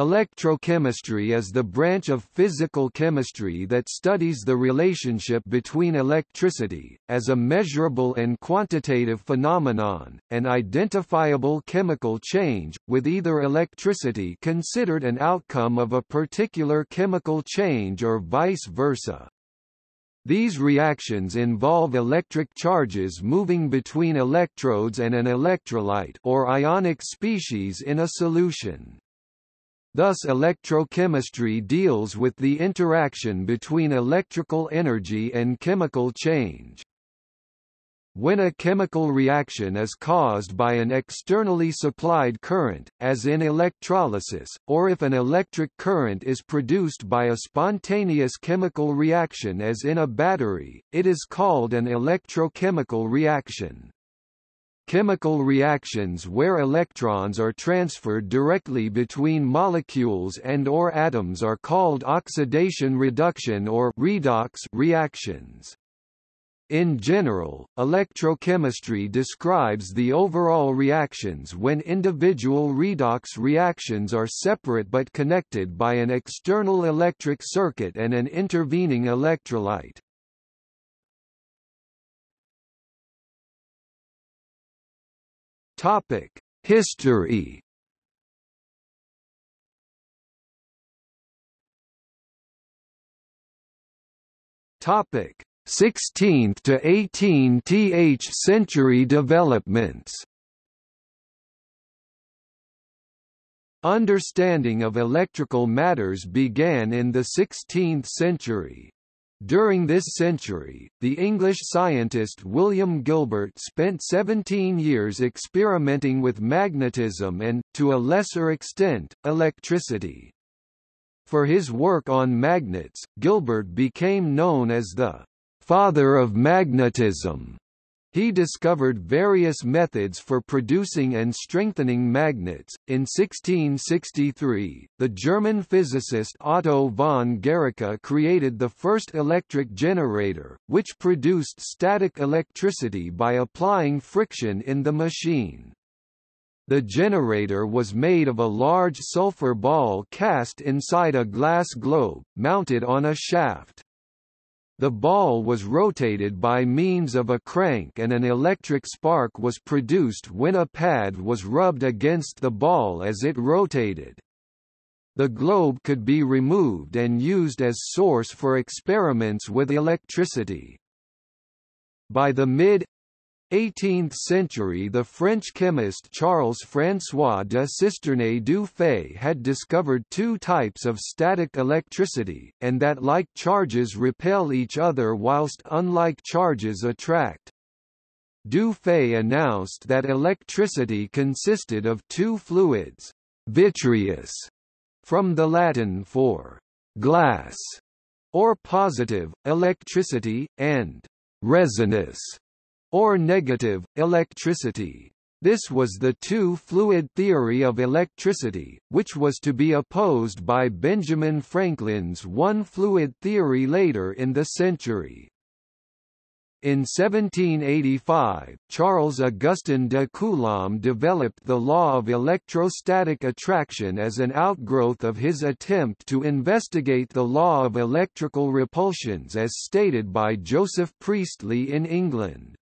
Electrochemistry is the branch of physical chemistry that studies the relationship between electricity, as a measurable and quantitative phenomenon, and identifiable chemical change, with either electricity considered an outcome of a particular chemical change or vice versa. These reactions involve electric charges moving between electrodes and an electrolyte or ionic species in a solution. Thus electrochemistry deals with the interaction between electrical energy and chemical change. When a chemical reaction is caused by an externally supplied current, as in electrolysis, or if an electric current is produced by a spontaneous chemical reaction as in a battery, it is called an electrochemical reaction. Chemical reactions where electrons are transferred directly between molecules and or atoms are called oxidation-reduction or redox reactions. In general, electrochemistry describes the overall reactions when individual redox reactions are separate but connected by an external electric circuit and an intervening electrolyte. Topic: History. Topic: 16th to 18th century developments. Understanding of electrical matters began in the 16th century. During this century, the English scientist William Gilbert spent 17 years experimenting with magnetism and, to a lesser extent, electricity. For his work on magnets, Gilbert became known as the «father of magnetism». He discovered various methods for producing and strengthening magnets. In 1663, the German physicist Otto von Guericke created the first electric generator, which produced static electricity by applying friction in the machine. The generator was made of a large sulfur ball cast inside a glass globe, mounted on a shaft. The ball was rotated by means of a crank and an electric spark was produced when a pad was rubbed against the ball as it rotated. The globe could be removed and used as source for experiments with electricity. By the mid 18th century the French chemist Charles-François de Cisternay-du Fay had discovered two types of static electricity, and that like charges repel each other whilst unlike charges attract. Du Fay announced that electricity consisted of two fluids, vitreous, from the Latin for glass, or positive, electricity, and resinous, or negative, electricity. This was the two-fluid theory of electricity, which was to be opposed by Benjamin Franklin's one-fluid theory later in the century. In 1785, Charles Augustin de Coulomb developed the law of electrostatic attraction as an outgrowth of his attempt to investigate the law of electrical repulsions as stated by Joseph Priestley in England.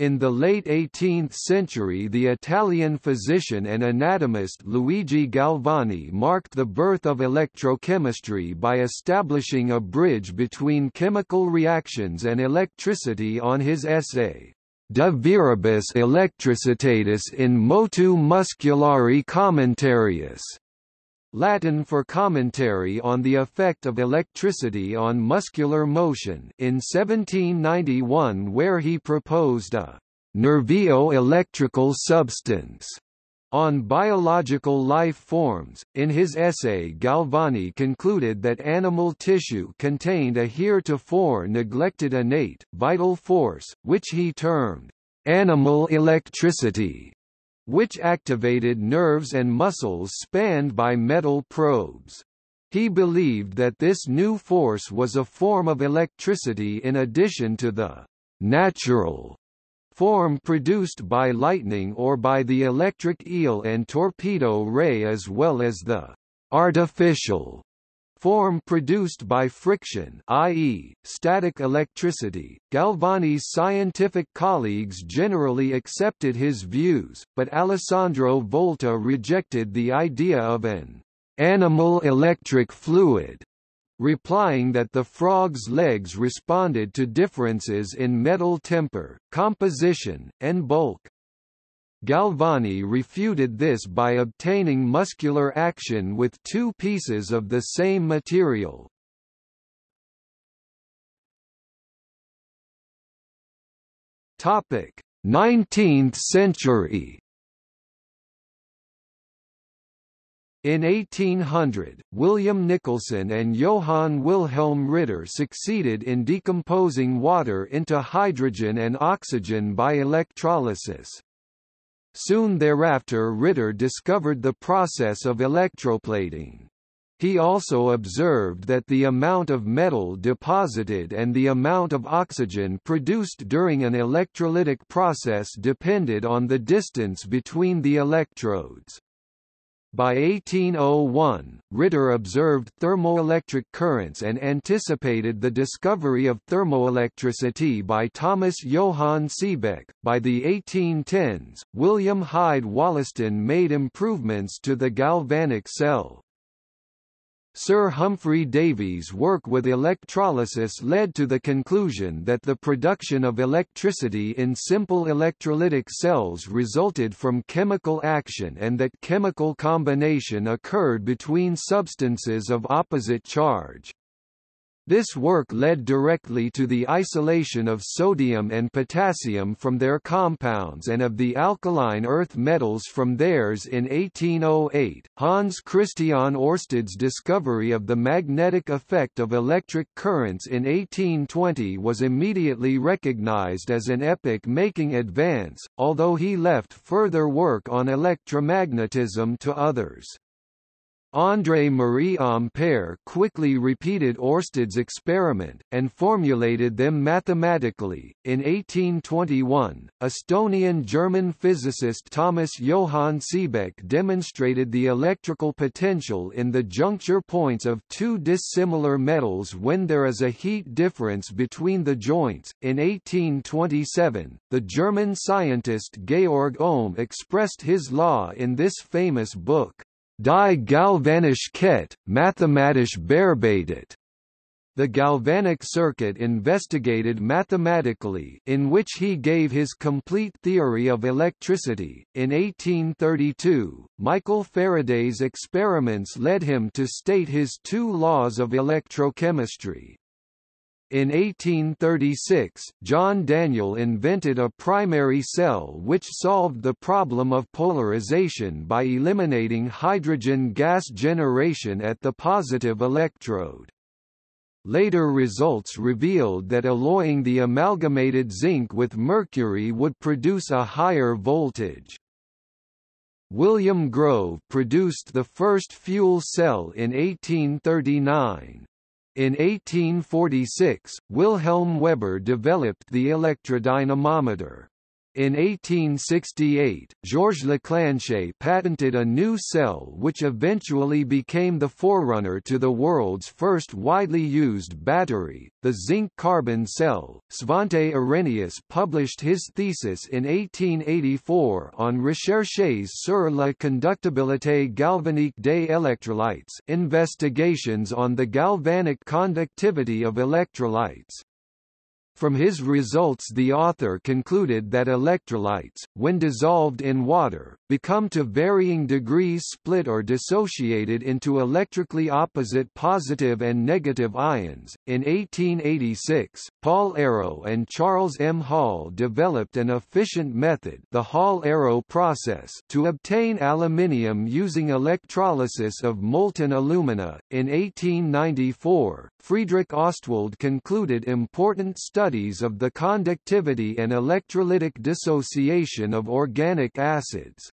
In the late 18th century the Italian physician and anatomist Luigi Galvani marked the birth of electrochemistry by establishing a bridge between chemical reactions and electricity on his essay, De Viribus Electricitatis in Motu Musculari Commentarius, Latin for commentary on the effect of electricity on muscular motion in 1791 where he proposed a nervio-electrical substance on biological life forms. In his essay Galvani concluded that animal tissue contained a heretofore neglected innate, vital force, which he termed animal electricity which activated nerves and muscles spanned by metal probes. He believed that this new force was a form of electricity in addition to the natural form produced by lightning or by the electric eel and torpedo ray as well as the artificial form produced by friction i.e., static electricity. Galvani's scientific colleagues generally accepted his views, but Alessandro Volta rejected the idea of an animal electric fluid, replying that the frog's legs responded to differences in metal temper, composition, and bulk. Galvani refuted this by obtaining muscular action with two pieces of the same material. Topic: 19th century. In 1800, William Nicholson and Johann Wilhelm Ritter succeeded in decomposing water into hydrogen and oxygen by electrolysis. Soon thereafter Ritter discovered the process of electroplating. He also observed that the amount of metal deposited and the amount of oxygen produced during an electrolytic process depended on the distance between the electrodes. By 1801, Ritter observed thermoelectric currents and anticipated the discovery of thermoelectricity by Thomas Johann Seebeck. By the 1810s, William Hyde Wollaston made improvements to the galvanic cell. Sir Humphry Davy's work with electrolysis led to the conclusion that the production of electricity in simple electrolytic cells resulted from chemical action and that chemical combination occurred between substances of opposite charge. This work led directly to the isolation of sodium and potassium from their compounds and of the alkaline earth metals from theirs in 1808. Hans Christian Ørsted's discovery of the magnetic effect of electric currents in 1820 was immediately recognized as an epoch-making advance, although he left further work on electromagnetism to others. André-Marie Ampère quickly repeated Ørsted's experiment, and formulated them mathematically. In 1821, Estonian-German physicist Thomas Johann Seebeck demonstrated the electrical potential in the juncture points of two dissimilar metals when there is a heat difference between the joints. In 1827, the German scientist Georg Ohm expressed his law in this famous book. Die galvanische Kette, mathematisch bearbeitet. The galvanic circuit investigated mathematically in which he gave his complete theory of electricity. In 1832, Michael Faraday's experiments led him to state his two laws of electrochemistry. In 1836, John Daniell invented a primary cell which solved the problem of polarization by eliminating hydrogen gas generation at the positive electrode. Later results revealed that alloying the amalgamated zinc with mercury would produce a higher voltage. William Grove produced the first fuel cell in 1839. In 1846, Wilhelm Weber developed the electrodynamometer. In 1868, Georges Leclanché patented a new cell which eventually became the forerunner to the world's first widely used battery, the zinc-carbon cell. Svante Arrhenius published his thesis in 1884 on Recherches sur la conductibilité galvanique des électrolytes investigations on the galvanic conductivity of electrolytes. From his results the author concluded that electrolytes, when dissolved in water, become to varying degrees split or dissociated into electrically opposite positive and negative ions. In 1886, Paul Héroult and Charles M. Hall developed an efficient method the Hall-Héroult process to obtain aluminium using electrolysis of molten alumina. In 1894, Friedrich Ostwald concluded important studies of the conductivity and electrolytic dissociation of organic acids.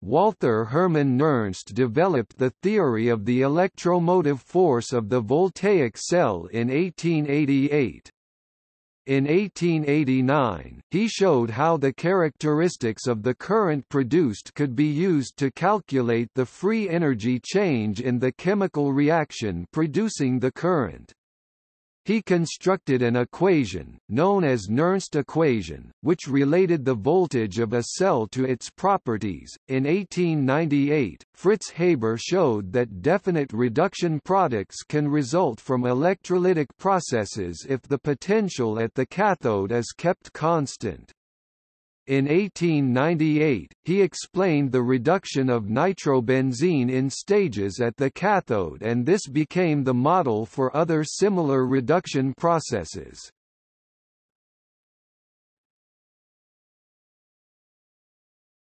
Walther Hermann Nernst developed the theory of the electromotive force of the voltaic cell in 1888. In 1889, he showed how the characteristics of the current produced could be used to calculate the free energy change in the chemical reaction producing the current. He constructed an equation, known as Nernst equation, which related the voltage of a cell to its properties. In 1898, Fritz Haber showed that definite reduction products can result from electrolytic processes if the potential at the cathode is kept constant. In 1898, he explained the reduction of nitrobenzene in stages at the cathode and this became the model for other similar reduction processes.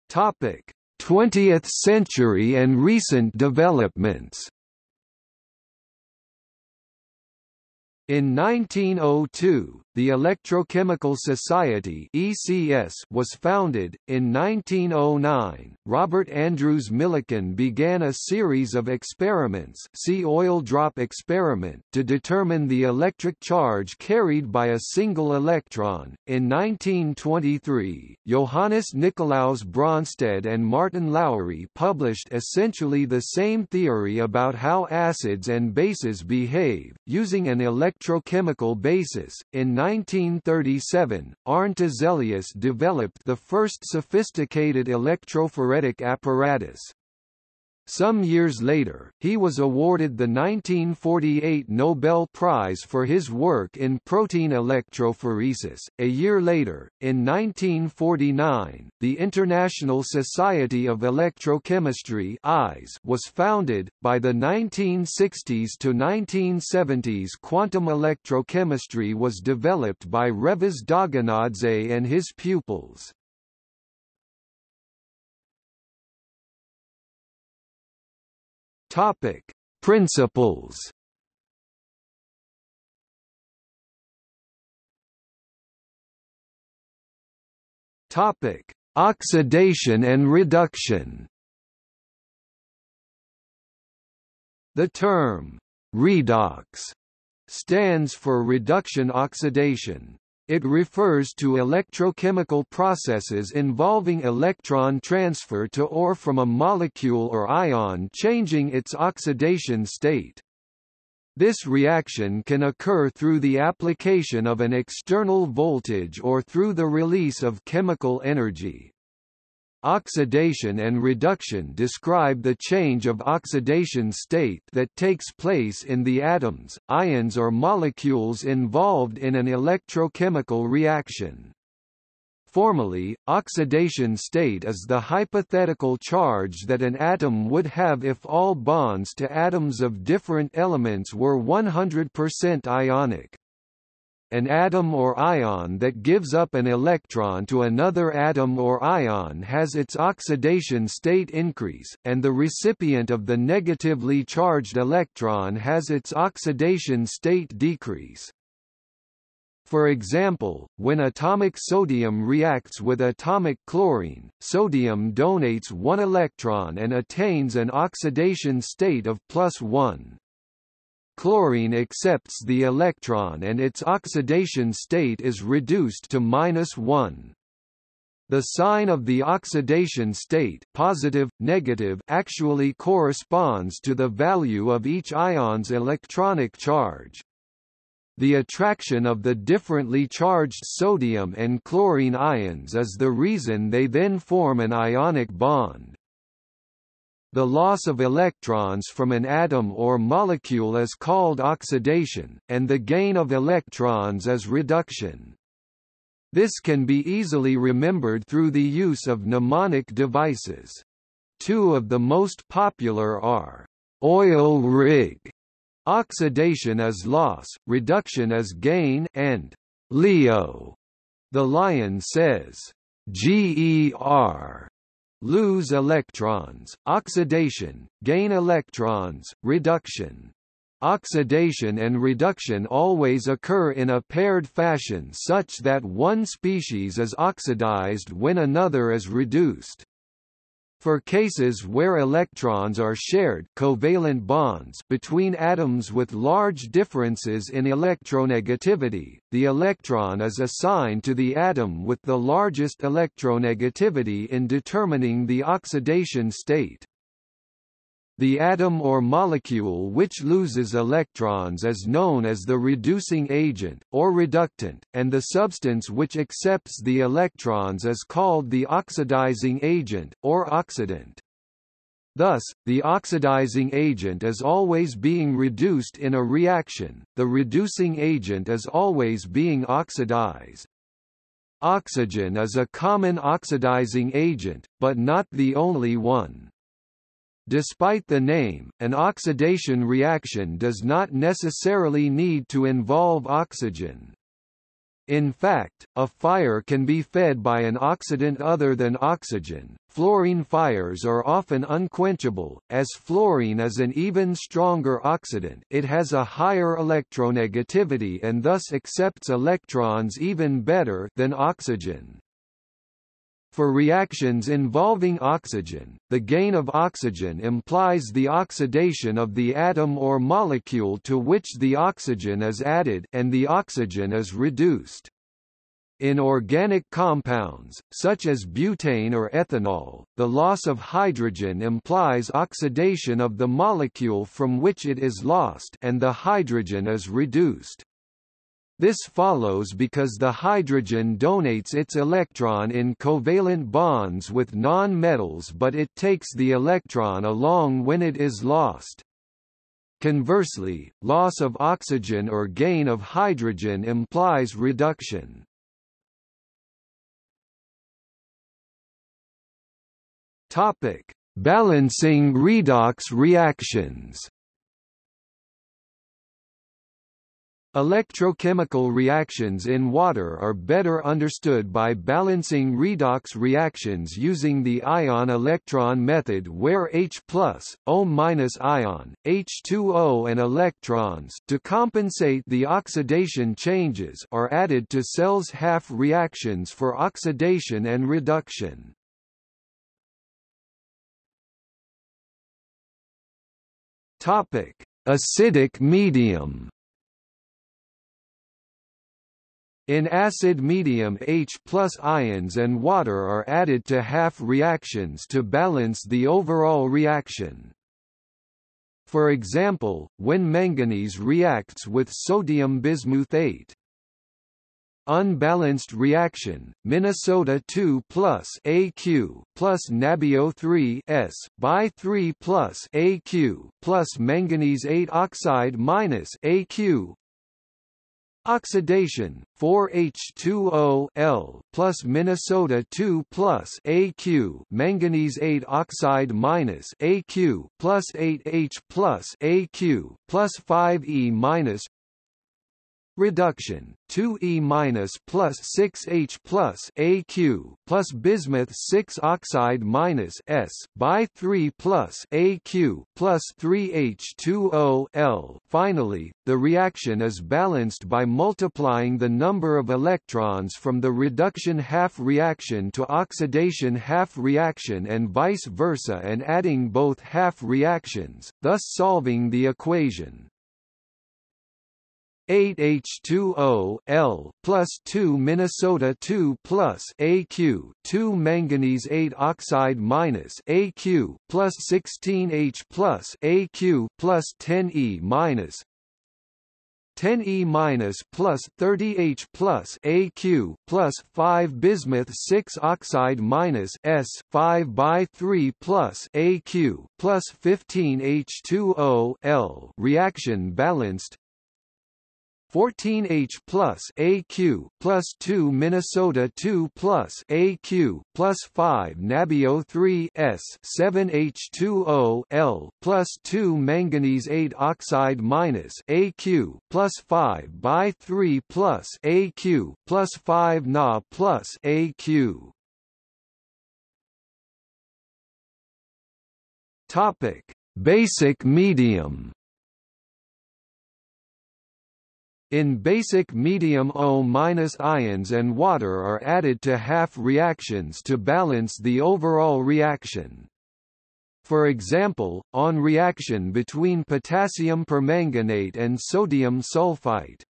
Topic: 20th century and recent developments In 1902, the Electrochemical Society (ECS) was founded. In 1909, Robert Andrews Millikan began a series of experiments, see oil drop experiment, to determine the electric charge carried by a single electron. In 1923, Johannes Nicolaus Bronsted and Martin Lowry published essentially the same theory about how acids and bases behave, using an electric electrochemical basis. In 1937, Arne Tiselius developed the first sophisticated electrophoretic apparatus, some years later, he was awarded the 1948 Nobel Prize for his work in protein electrophoresis. A year later, in 1949, the International Society of Electrochemistry was founded. By the 1960s to 1970s, quantum electrochemistry was developed by Revaz Dogonadze and his pupils. Topic: Principles. Topic: Oxidation and reduction. The term redox stands for reduction oxidation. It refers to electrochemical processes involving electron transfer to or from a molecule or ion changing its oxidation state. This reaction can occur through the application of an external voltage or through the release of chemical energy. Oxidation and reduction describe the change of oxidation state that takes place in the atoms, ions or molecules involved in an electrochemical reaction. Formally, oxidation state is the hypothetical charge that an atom would have if all bonds to atoms of different elements were 100% ionic an atom or ion that gives up an electron to another atom or ion has its oxidation state increase, and the recipient of the negatively charged electron has its oxidation state decrease. For example, when atomic sodium reacts with atomic chlorine, sodium donates one electron and attains an oxidation state of plus 1 chlorine accepts the electron and its oxidation state is reduced to minus 1. The sign of the oxidation state positive, negative actually corresponds to the value of each ion's electronic charge. The attraction of the differently charged sodium and chlorine ions is the reason they then form an ionic bond. The loss of electrons from an atom or molecule is called oxidation, and the gain of electrons is reduction. This can be easily remembered through the use of mnemonic devices. Two of the most popular are oil rig, oxidation is loss, reduction is gain, and Leo, the lion says, GER, lose electrons, oxidation, gain electrons, reduction. Oxidation and reduction always occur in a paired fashion such that one species is oxidized when another is reduced. For cases where electrons are shared covalent bonds between atoms with large differences in electronegativity, the electron is assigned to the atom with the largest electronegativity in determining the oxidation state. The atom or molecule which loses electrons is known as the reducing agent, or reductant, and the substance which accepts the electrons is called the oxidizing agent, or oxidant. Thus, the oxidizing agent is always being reduced in a reaction, the reducing agent is always being oxidized. Oxygen is a common oxidizing agent, but not the only one. Despite the name, an oxidation reaction does not necessarily need to involve oxygen. In fact, a fire can be fed by an oxidant other than oxygen. Fluorine fires are often unquenchable, as fluorine is an even stronger oxidant it has a higher electronegativity and thus accepts electrons even better than oxygen. For reactions involving oxygen, the gain of oxygen implies the oxidation of the atom or molecule to which the oxygen is added and the oxygen is reduced. In organic compounds, such as butane or ethanol, the loss of hydrogen implies oxidation of the molecule from which it is lost and the hydrogen is reduced. This follows because the hydrogen donates its electron in covalent bonds with non-metals but it takes the electron along when it is lost. Conversely, loss of oxygen or gain of hydrogen implies reduction. Topic: Balancing redox reactions. Electrochemical reactions in water are better understood by balancing redox reactions using the ion-electron method where H+, O- ion, H2O and electrons to compensate the oxidation changes are added to cells' half reactions for oxidation and reduction. Topic: Acidic medium In acid medium H ions and water are added to half reactions to balance the overall reaction. For example, when manganese reacts with sodium bismuthate. Unbalanced reaction, Minnesota 2 plus AQ plus Nabio 3 S by 3 plus AQ plus manganese 8 oxide minus AQ Oxidation 4H2O L plus Minnesota 2 plus AQ manganese 8 oxide minus AQ plus 8H plus AQ plus 5E minus reduction 2E minus plus 6H plus AQ plus bismuth 6 oxide minus S by 3 plus AQ plus 3H2O L. Finally, the reaction is balanced by multiplying the number of electrons from the reduction half reaction to oxidation half reaction and vice versa and adding both half reactions, thus solving the equation. 8H2O L plus 2 Minnesota 2 plus AQ 2 manganese 8 oxide minus AQ plus 16H plus AQ plus 10E minus 10E minus plus 30H plus AQ plus 5 bismuth 6 oxide minus S 5 by 3 plus AQ plus 15H2O L reaction balanced 14H plus AQ plus 2 Minnesota 2 plus AQ plus 5 Nabio 3 S 7H2O L plus 2 manganese 8 oxide minus AQ plus 5 by 3 plus AQ plus 5 Na plus AQ. Topic: Basic medium In basic medium O- ions and water are added to half reactions to balance the overall reaction. For example, on reaction between potassium permanganate and sodium sulfite.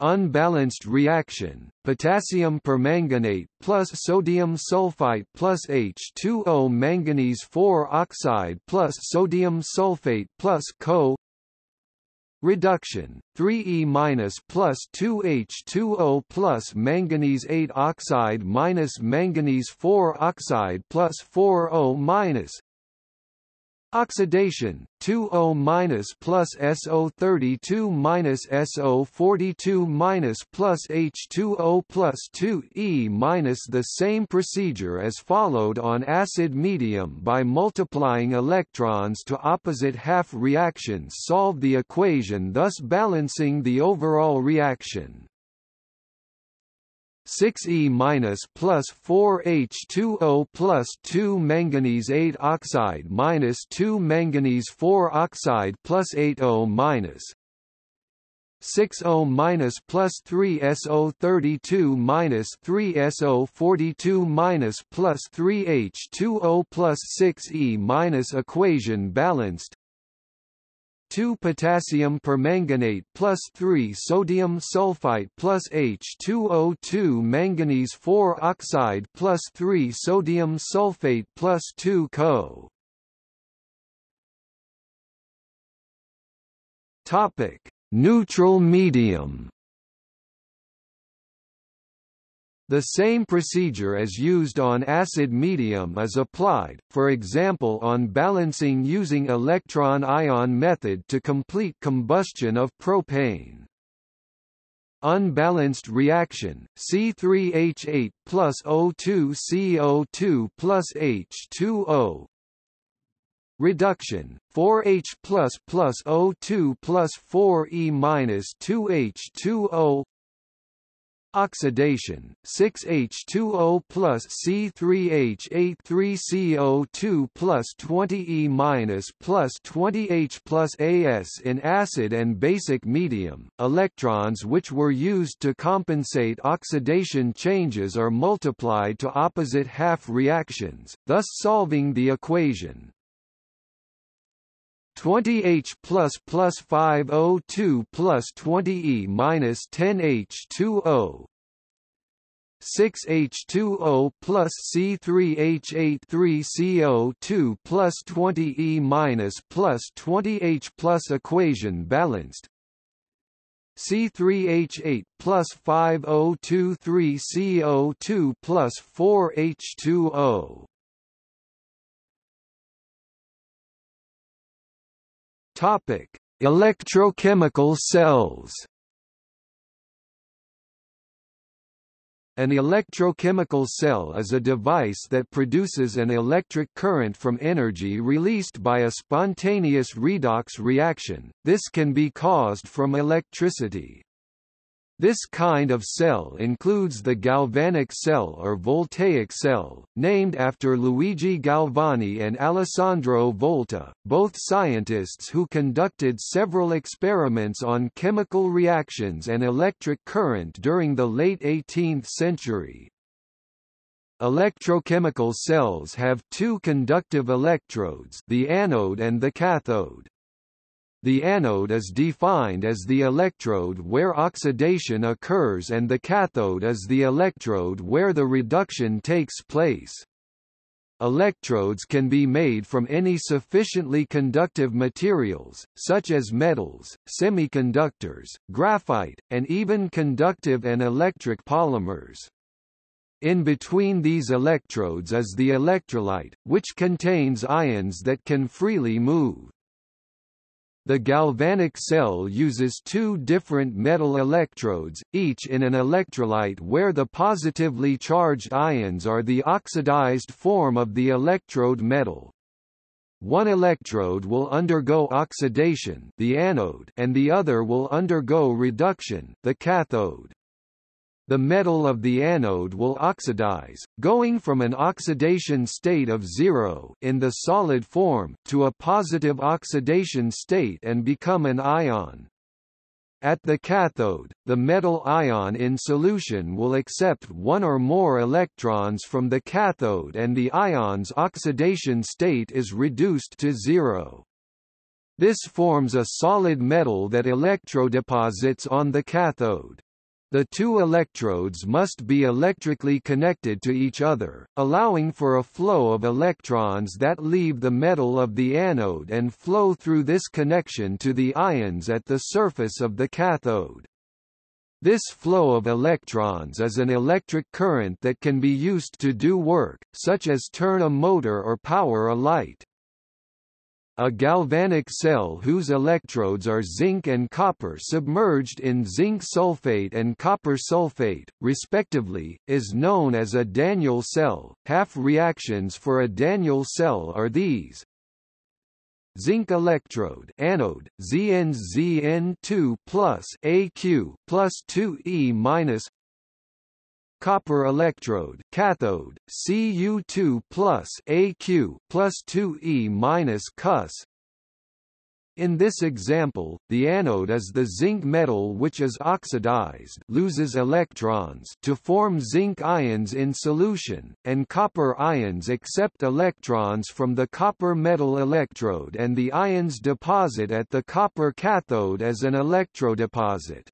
Unbalanced reaction, potassium permanganate plus sodium sulfite plus H2O manganese 4 oxide plus sodium sulfate plus Co Reduction 3E minus plus 2H2O plus manganese 8 oxide minus manganese 4 oxide plus 4O minus Oxidation 2O minus plus SO32 minus SO42 minus plus H2O plus 2E minus the same procedure as followed on acid medium by multiplying electrons to opposite half reactions solve the equation thus balancing the overall reaction. 6E minus plus 4H2O plus 2 manganese 8 oxide minus 2 manganese 4 oxide plus 8O minus 6O minus plus 3SO32 minus 3SO42 minus plus 3H2O plus 6E minus equation balanced 2 potassium permanganate plus 3 sodium sulfite plus H2O2 manganese 4 oxide plus 3 sodium sulfate plus 2 Co. Topic: Neutral medium The same procedure as used on acid medium is applied, for example on balancing using electron-ion method to complete combustion of propane. Unbalanced reaction, C3H8 plus O2CO2 plus H2O Reduction, 4H plus plus O2 plus 4E minus 2H2O Oxidation 6H2O plus C3H83CO2 plus 20E minus plus 20H plus AS in acid and basic medium. Electrons which were used to compensate oxidation changes are multiplied to opposite half reactions, thus solving the equation. 20H plus plus 5O2 plus 20E minus 10H2O 6H2O plus C3H83CO2 plus 20E minus plus 20H plus equation balanced. C3H8 plus 5023CO2 plus 4H2O Topic: Electrochemical cells. An electrochemical cell is a device that produces an electric current from energy released by a spontaneous redox reaction, this can be caused from electricity. This kind of cell includes the galvanic cell or voltaic cell, named after Luigi Galvani and Alessandro Volta, both scientists who conducted several experiments on chemical reactions and electric current during the late 18th century. Electrochemical cells have two conductive electrodes the anode and the cathode. The anode is defined as the electrode where oxidation occurs and the cathode is the electrode where the reduction takes place. Electrodes can be made from any sufficiently conductive materials, such as metals, semiconductors, graphite, and even conductive and electric polymers. In between these electrodes is the electrolyte, which contains ions that can freely move. The galvanic cell uses two different metal electrodes, each in an electrolyte where the positively charged ions are the oxidized form of the electrode metal. One electrode will undergo oxidation the anode and the other will undergo reduction the cathode the metal of the anode will oxidize, going from an oxidation state of zero in the solid form to a positive oxidation state and become an ion. At the cathode, the metal ion in solution will accept one or more electrons from the cathode and the ion's oxidation state is reduced to zero. This forms a solid metal that electrodeposits on the cathode. The two electrodes must be electrically connected to each other, allowing for a flow of electrons that leave the metal of the anode and flow through this connection to the ions at the surface of the cathode. This flow of electrons is an electric current that can be used to do work, such as turn a motor or power a light. A galvanic cell whose electrodes are zinc and copper submerged in zinc sulfate and copper sulfate, respectively, is known as a Daniell cell. Half reactions for a Daniell cell are these: zinc electrode anode ZnZn2 plus Aq plus 2E minus copper electrode cathode Cu2 plus Aq plus 2E minus Cus in this example, the anode is the zinc metal which is oxidized loses electrons to form zinc ions in solution, and copper ions accept electrons from the copper metal electrode and the ions deposit at the copper cathode as an electrodeposit.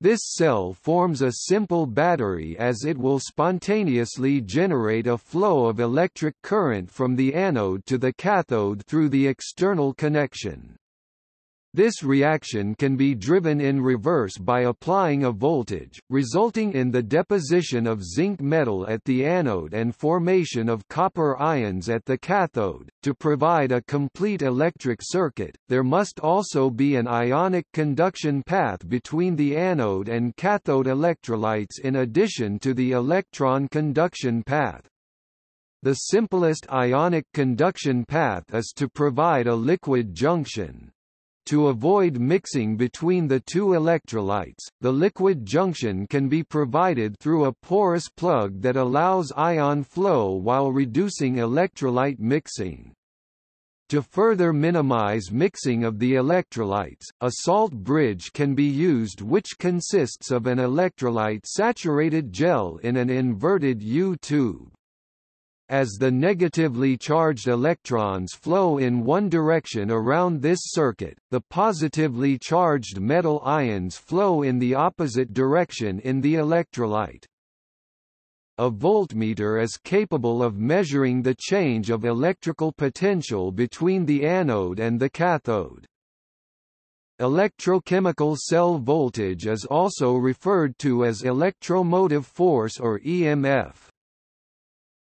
This cell forms a simple battery as it will spontaneously generate a flow of electric current from the anode to the cathode through the external connection. This reaction can be driven in reverse by applying a voltage, resulting in the deposition of zinc metal at the anode and formation of copper ions at the cathode. To provide a complete electric circuit, there must also be an ionic conduction path between the anode and cathode electrolytes in addition to the electron conduction path. The simplest ionic conduction path is to provide a liquid junction. To avoid mixing between the two electrolytes, the liquid junction can be provided through a porous plug that allows ion flow while reducing electrolyte mixing. To further minimize mixing of the electrolytes, a salt bridge can be used which consists of an electrolyte-saturated gel in an inverted U-tube. As the negatively charged electrons flow in one direction around this circuit, the positively charged metal ions flow in the opposite direction in the electrolyte. A voltmeter is capable of measuring the change of electrical potential between the anode and the cathode. Electrochemical cell voltage is also referred to as electromotive force or EMF.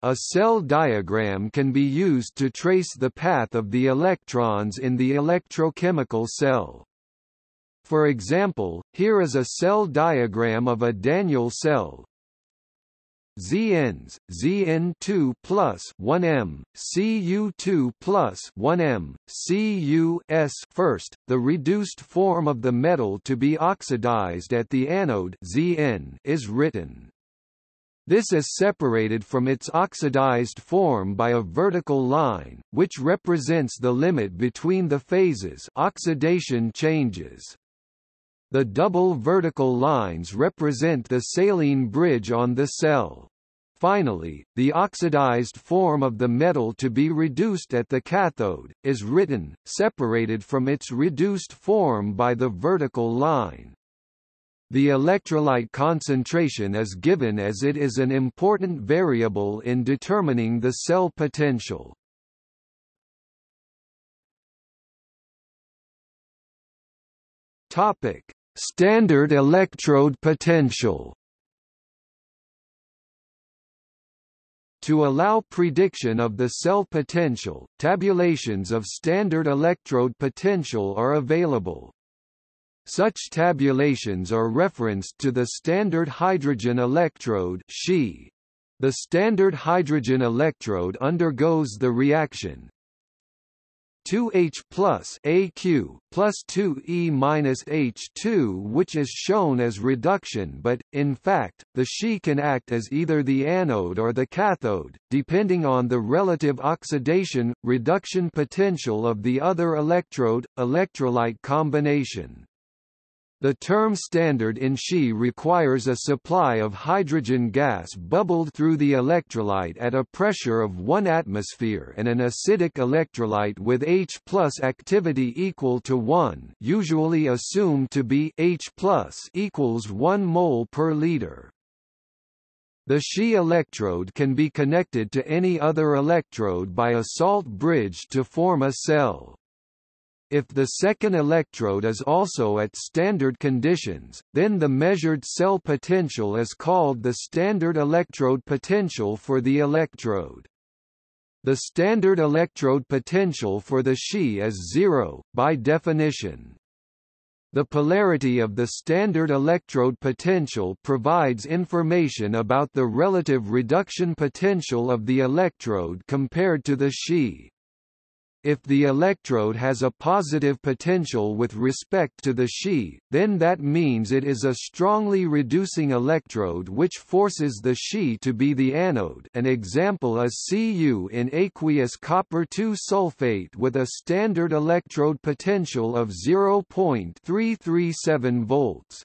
A cell diagram can be used to trace the path of the electrons in the electrochemical cell. For example, here is a cell diagram of a Daniell cell. ZNs, ZN2 plus 1m, Cu2 plus 1m, Cus first, the reduced form of the metal to be oxidized at the anode Zn is written. This is separated from its oxidized form by a vertical line, which represents the limit between the phases oxidation changes. The double vertical lines represent the saline bridge on the cell. Finally, the oxidized form of the metal to be reduced at the cathode, is written, separated from its reduced form by the vertical line. The electrolyte concentration is given as it is an important variable in determining the cell potential. Topic: Standard electrode potential. To allow prediction of the cell potential, tabulations of standard electrode potential are available. Such tabulations are referenced to the standard hydrogen electrode SHE. The standard hydrogen electrode undergoes the reaction 2H plus AQ plus 2E minus H2 which is shown as reduction but, in fact, the SHE can act as either the anode or the cathode, depending on the relative oxidation, reduction potential of the other electrode, electrolyte combination. The term standard in She requires a supply of hydrogen gas bubbled through the electrolyte at a pressure of 1 atmosphere and an acidic electrolyte with H plus activity equal to 1 usually assumed to be H plus equals 1 mole per liter. The She electrode can be connected to any other electrode by a salt bridge to form a cell. If the second electrode is also at standard conditions, then the measured cell potential is called the standard electrode potential for the electrode. The standard electrode potential for the She is zero, by definition. The polarity of the standard electrode potential provides information about the relative reduction potential of the electrode compared to the She. If the electrode has a positive potential with respect to the She, then that means it is a strongly reducing electrode which forces the She to be the anode an example is Cu in aqueous copper 2 sulfate with a standard electrode potential of 0.337 volts.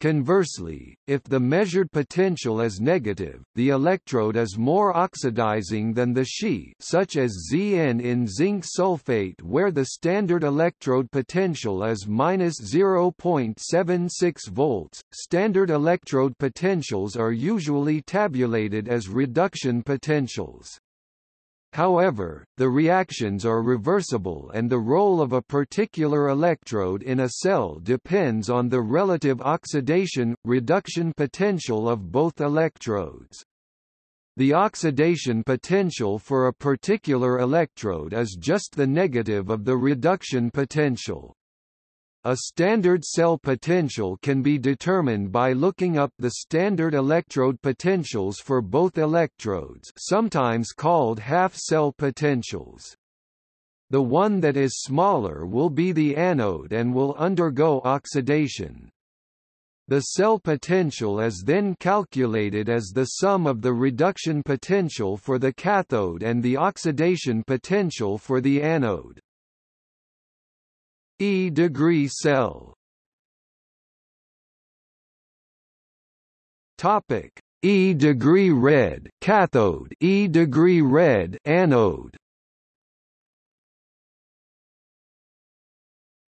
Conversely, if the measured potential is negative, the electrode is more oxidizing than the She such as Zn in zinc sulfate where the standard electrode potential is minus 0.76 volts. Standard electrode potentials are usually tabulated as reduction potentials. However, the reactions are reversible and the role of a particular electrode in a cell depends on the relative oxidation-reduction potential of both electrodes. The oxidation potential for a particular electrode is just the negative of the reduction potential. A standard cell potential can be determined by looking up the standard electrode potentials for both electrodes sometimes called half-cell potentials. The one that is smaller will be the anode and will undergo oxidation. The cell potential is then calculated as the sum of the reduction potential for the cathode and the oxidation potential for the anode. E degree cell. Topic. E degree red cathode. E degree red anode.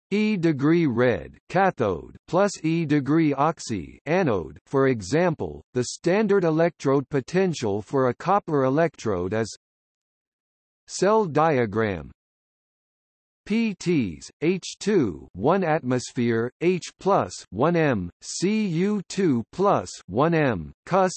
E degree red cathode plus E degree oxy anode. For example the standard electrode potential for a copper electrode is cell diagram PTs, H2 1 atmosphere, H plus 1 m, Cu2 plus 1 m, cus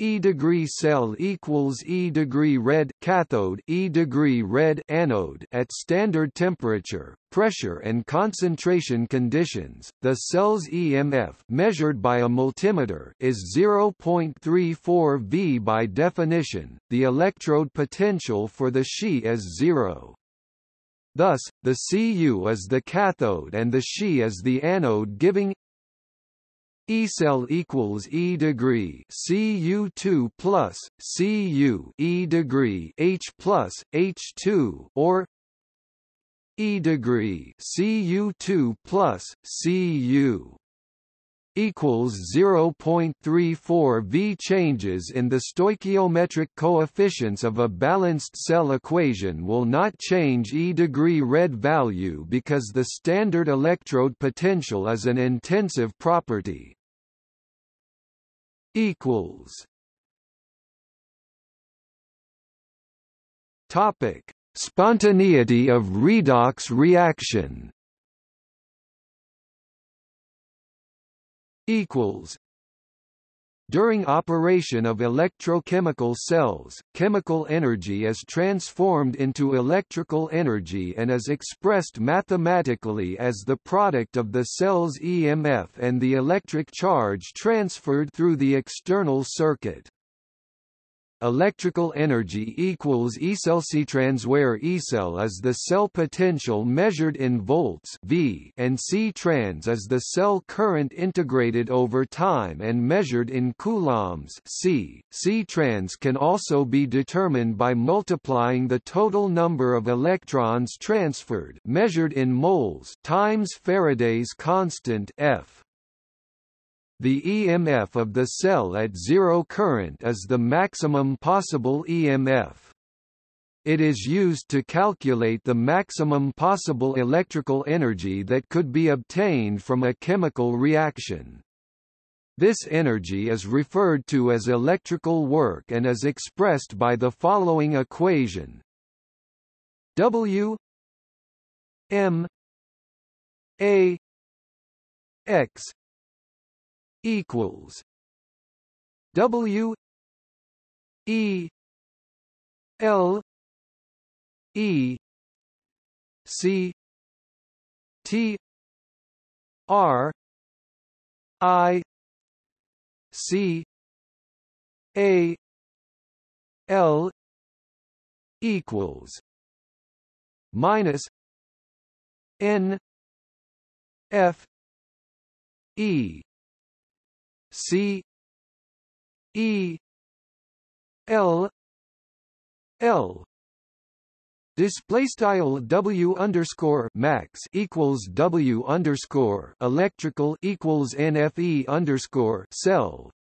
E degree cell equals E degree red cathode E degree red anode at standard temperature, pressure and concentration conditions. The cell's EMF measured by a multimeter is 0.34 V by definition. The electrode potential for the She is 0. Thus, the Cu is the cathode and the She is the anode giving E cell equals E degree Cu2 plus Cu E degree H plus H2 or E degree Cu2 plus Cu equals 0.34 V. Changes in the stoichiometric coefficients of a balanced cell equation will not change E degree red value because the standard electrode potential is an intensive property. Equals. Topic: Spontaneity of redox reaction. Equals during operation of electrochemical cells, chemical energy is transformed into electrical energy and is expressed mathematically as the product of the cell's EMF and the electric charge transferred through the external circuit. Electrical energy equals E cell C trans where E cell is the cell potential measured in volts V and C trans is the cell current integrated over time and measured in coulombs C. C trans can also be determined by multiplying the total number of electrons transferred measured in moles times Faraday's constant F. The EMF of the cell at zero current is the maximum possible EMF. It is used to calculate the maximum possible electrical energy that could be obtained from a chemical reaction. This energy is referred to as electrical work and is expressed by the following equation W M A X equals W E L E C T R I C A L equals minus N F E C E L L Display style W underscore max equals W underscore electrical equals NFE underscore cell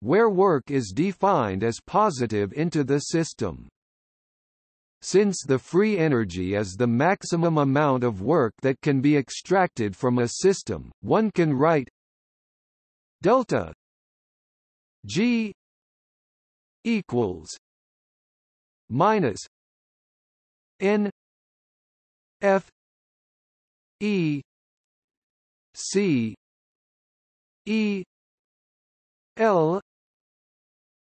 where work is defined as positive into the system. Since the free energy is the maximum amount of work that can be extracted from a system, one can write delta G equals minus N F E C E L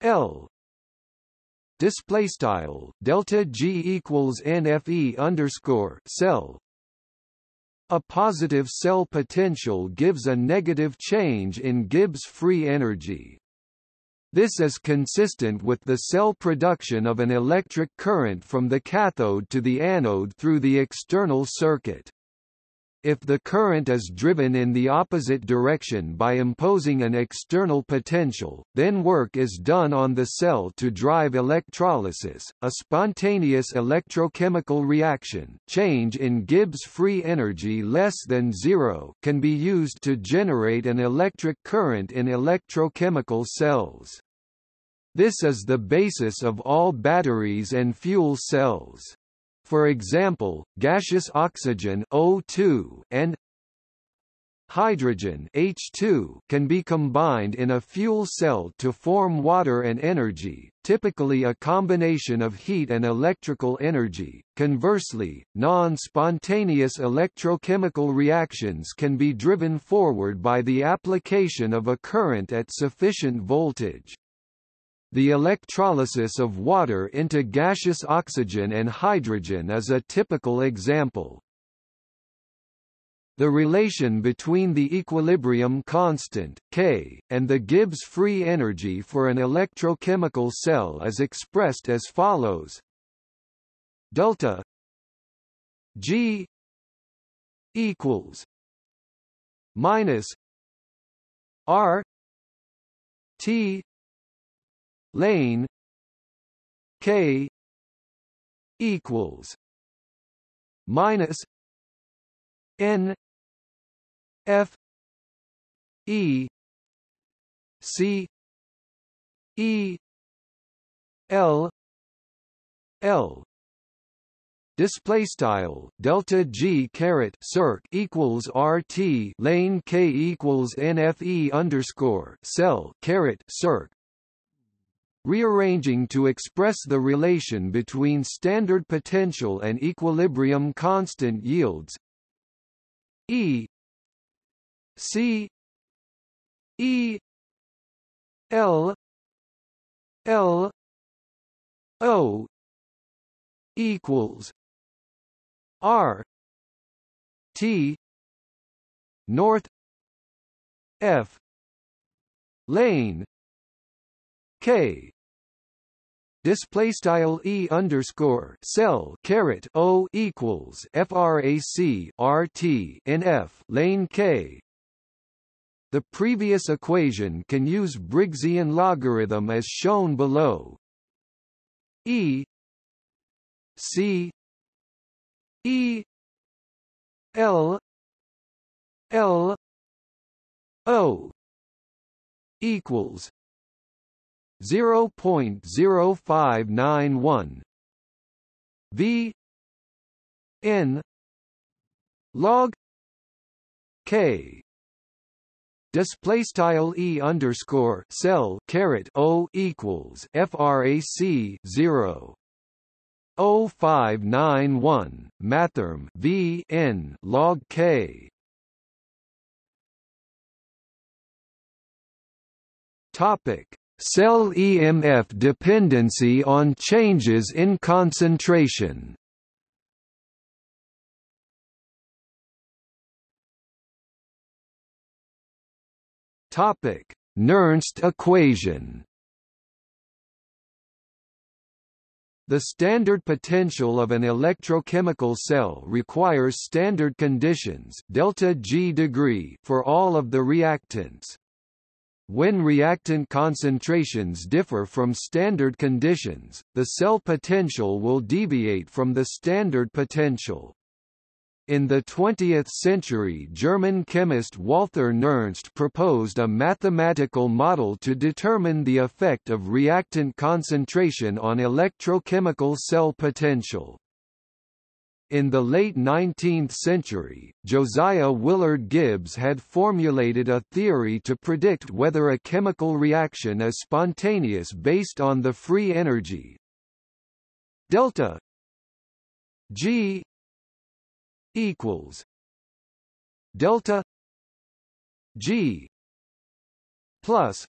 L. Display style delta G equals NFE underscore cell a positive cell potential gives a negative change in Gibbs free energy. This is consistent with the cell production of an electric current from the cathode to the anode through the external circuit. If the current is driven in the opposite direction by imposing an external potential, then work is done on the cell to drive electrolysis, a spontaneous electrochemical reaction change in Gibbs free energy less than zero can be used to generate an electric current in electrochemical cells. This is the basis of all batteries and fuel cells. For example, gaseous oxygen O2 and hydrogen H2 can be combined in a fuel cell to form water and energy, typically a combination of heat and electrical energy. Conversely, non-spontaneous electrochemical reactions can be driven forward by the application of a current at sufficient voltage. The electrolysis of water into gaseous oxygen and hydrogen is a typical example. The relation between the equilibrium constant, K, and the Gibbs free energy for an electrochemical cell is expressed as follows delta G equals minus R T lane K equals minus N F E C E L L. Display style delta g caret circ equals rt lane k equals nfe underscore cell caret circ rearranging to express the relation between standard potential and equilibrium constant yields. E C E L L O equals R T North F lane K display style e underscore cell caret o equals frac rt in f lane k. The previous equation can use Briggsian logarithm as shown below. E C E L L O equals zero point zero five nine one. V. N. Log. K. Display style e underscore cell caret o equals frac 0 0591 mathrm. V. N. Log k. Topic cell emf dependency on changes in concentration. Topic. Nernst equation. The standard potential of an electrochemical cell requires standard conditions delta G degree for all of the reactants. When reactant concentrations differ from standard conditions, the cell potential will deviate from the standard potential. In the 20th century German chemist Walther Nernst proposed a mathematical model to determine the effect of reactant concentration on electrochemical cell potential. In the late 19th century, Josiah Willard Gibbs had formulated a theory to predict whether a chemical reaction is spontaneous based on the free energy. Delta G equals delta G plus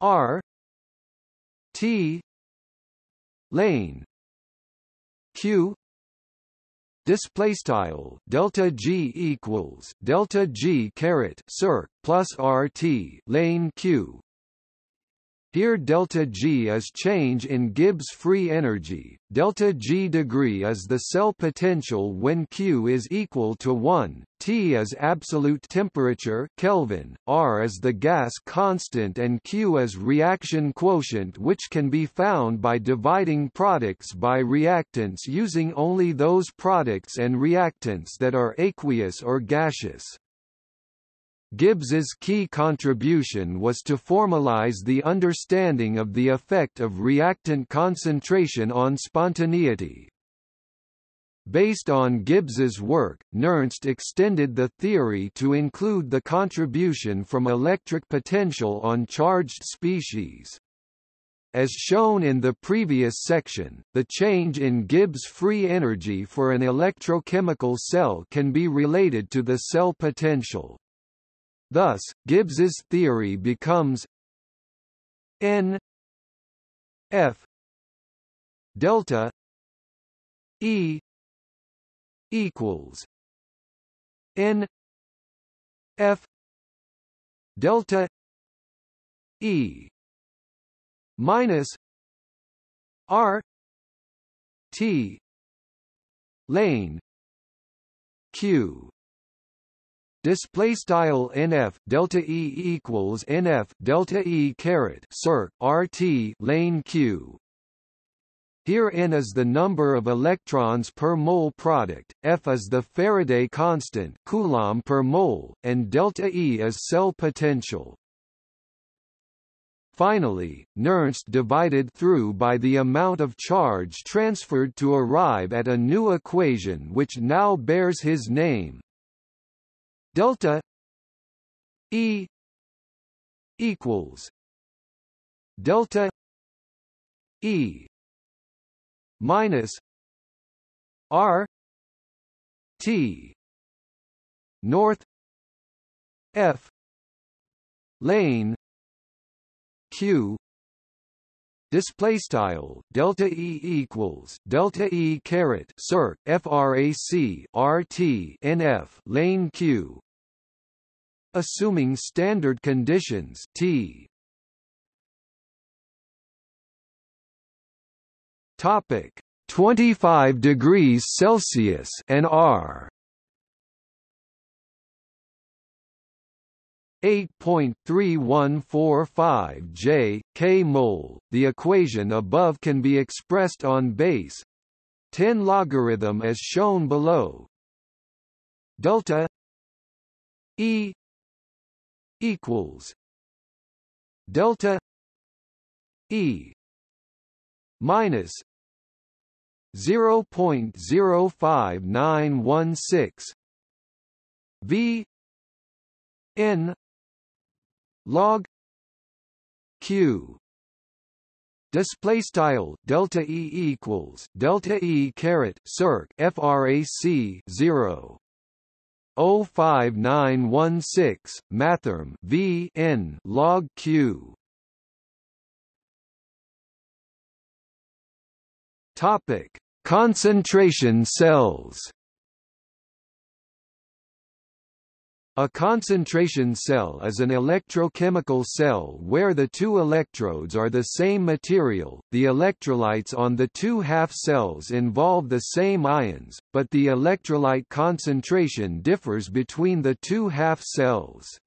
R T lane Q display style delta G equals delta G caret circ plus RT lane Q here delta G is change in Gibbs free energy, delta G degree is the cell potential when Q is equal to 1, T is absolute temperature Kelvin, R is the gas constant and Q is reaction quotient which can be found by dividing products by reactants using only those products and reactants that are aqueous or gaseous. Gibbs's key contribution was to formalize the understanding of the effect of reactant concentration on spontaneity. Based on Gibbs's work, Nernst extended the theory to include the contribution from electric potential on charged species. As shown in the previous section, the change in Gibbs free energy for an electrochemical cell can be related to the cell potential. Thus, Gibbs's theory becomes n f delta e equals n f delta e minus r t lane q display style nf delta e equals nf delta e caret circ rt lane q here n is the number of electrons per mole product, F is the Faraday constant Coulomb per mole, and delta E is cell potential. Finally, Nernst divided through by the amount of charge transferred to arrive at a new equation which now bears his name, delta E equals delta E minus R T North F lane Q display style delta e equals delta e caret circ frac rt nf lane q. Assuming standard conditions t. Topic 25 degrees Celsius and R 8.3145 J K mole. The equation above can be expressed on base 10 logarithm as shown below. Delta E equals delta E minus 0.05916 V N log Q display style delta E equals delta E caret circ frac 0 05916 mathrm V N log Q. Topic. Concentration cells A concentration cell is an electrochemical cell where the two electrodes are the same material, the electrolytes on the two half cells involve the same ions, but the electrolyte concentration differs between the two half cells.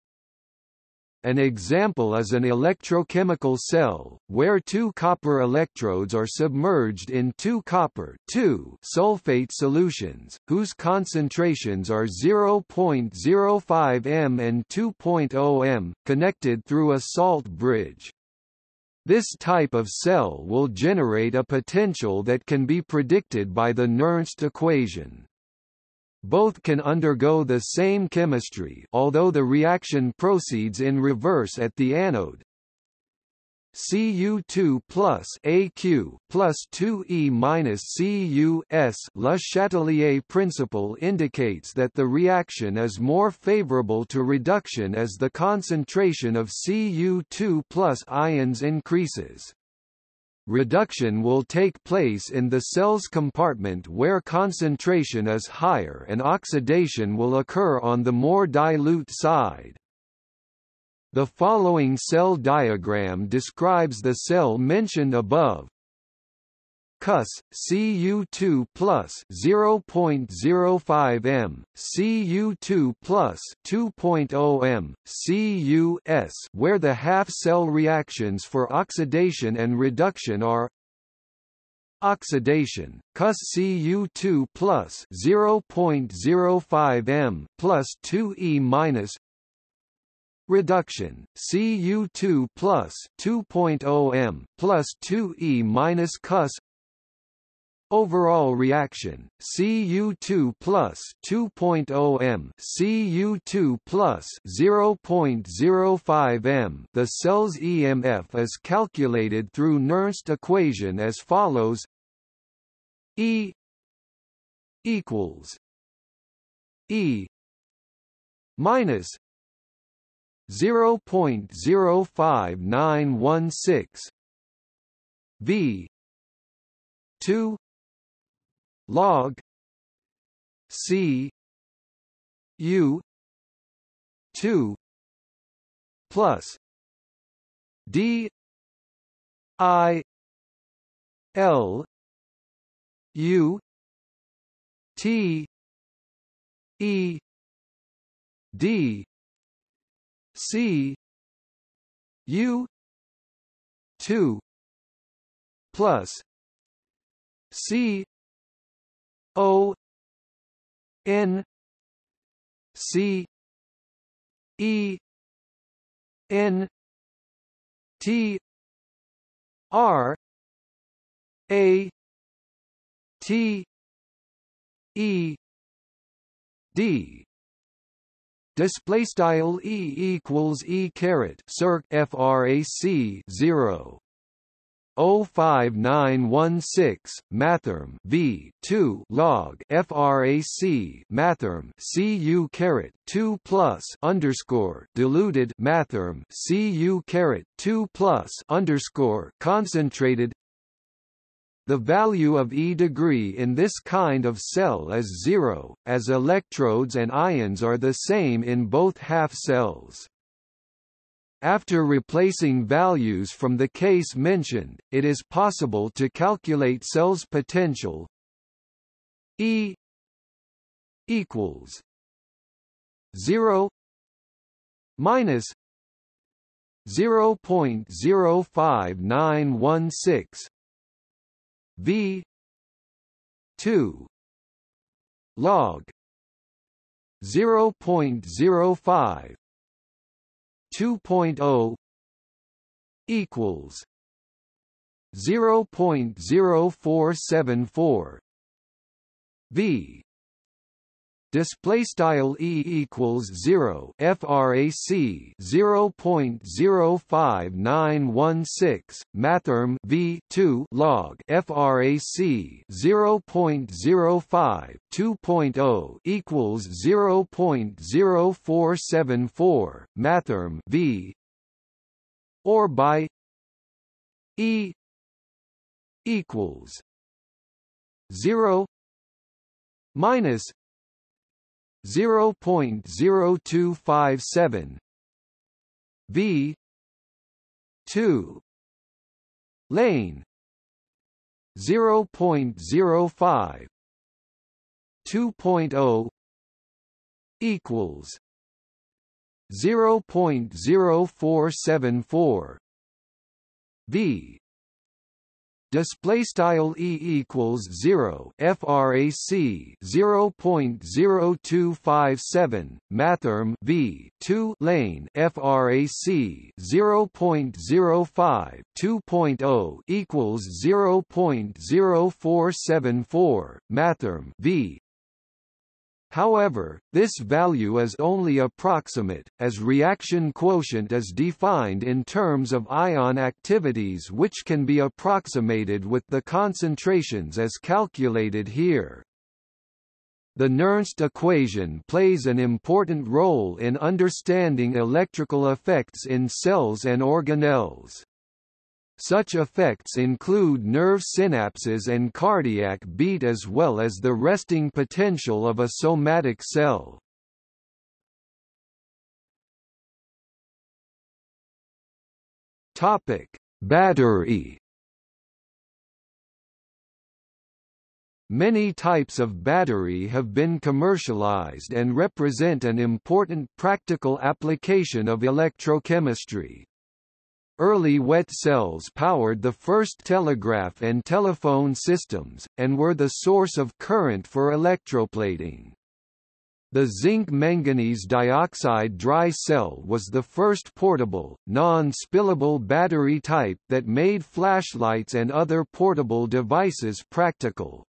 An example is an electrochemical cell, where two copper electrodes are submerged in two copper sulfate solutions, whose concentrations are 0.05 m and 2.0 m, connected through a salt bridge. This type of cell will generate a potential that can be predicted by the Nernst equation. Both can undergo the same chemistry although the reaction proceeds in reverse at the anode. Cu2 plus Aq plus 2E minus Cus Le Chatelier principle indicates that the reaction is more favorable to reduction as the concentration of Cu2 plus ions increases. Reduction will take place in the cell's compartment where concentration is higher and oxidation will occur on the more dilute side. The following cell diagram describes the cell mentioned above. Cus, Cu2 plus 0.05 m, Cu2 plus 2.0 m, Cus where the half-cell reactions for oxidation and reduction are Oxidation, Cus Cu2 plus 0.05 m plus 2E minus Reduction, Cu2 plus 2.0 m plus 2E minus Cus Overall reaction, Cu2 plus 2.0 m Cu2 plus 0.05 m. The cell's EMF is calculated through Nernst equation as follows. E equals E minus 0.05916 V 2 log C U two plus D I L U T E D C U two plus C O N C E N T R A T E D. Display style E equals E caret circ frac 0 05916 mathrm v 2 log frac mathrm cu caret 2 plus underscore diluted mathrm cu caret 2 plus underscore concentrated the value of E degree in this kind of cell is zero, as electrodes and ions are the same in both half cells. After replacing values from the case mentioned, it is possible to calculate cell's potential E equals 0 minus 0.05916 V 2 log 0.05 2.0 equals 0.0474 V display style e equals 0 frac 0.05916 mathrm v 2 log frac 0.05 2.0 equals 0.0474 mathrm v. Or by e equals 0 minus 0.0257 V. 2 lane. 0.05 2.0 equals 0.0474 V display style e equals 0 frac 0.0257 mathrm v 2 lane frac 0.05 2.0 equals 0.0474 mathrm v However, this value is only approximate, as reaction quotient is defined in terms of ion activities which can be approximated with the concentrations as calculated here. The Nernst equation plays an important role in understanding electrical effects in cells and organelles. Such effects include nerve synapses and cardiac beat as well as the resting potential of a somatic cell. Topic: Battery Many types of battery have been commercialized and represent an important practical application of electrochemistry. Early wet cells powered the first telegraph and telephone systems, and were the source of current for electroplating. The zinc-manganese dioxide dry cell was the first portable, non-spillable battery type that made flashlights and other portable devices practical.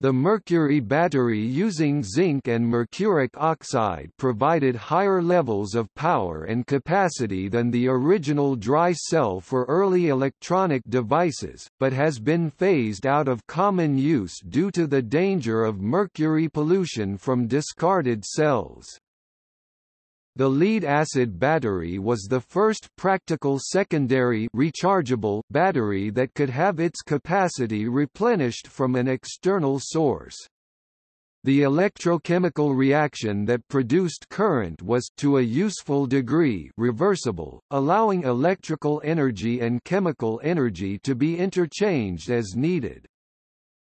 The mercury battery using zinc and mercuric oxide provided higher levels of power and capacity than the original dry cell for early electronic devices, but has been phased out of common use due to the danger of mercury pollution from discarded cells. The lead-acid battery was the first practical secondary rechargeable battery that could have its capacity replenished from an external source. The electrochemical reaction that produced current was to a useful degree reversible, allowing electrical energy and chemical energy to be interchanged as needed.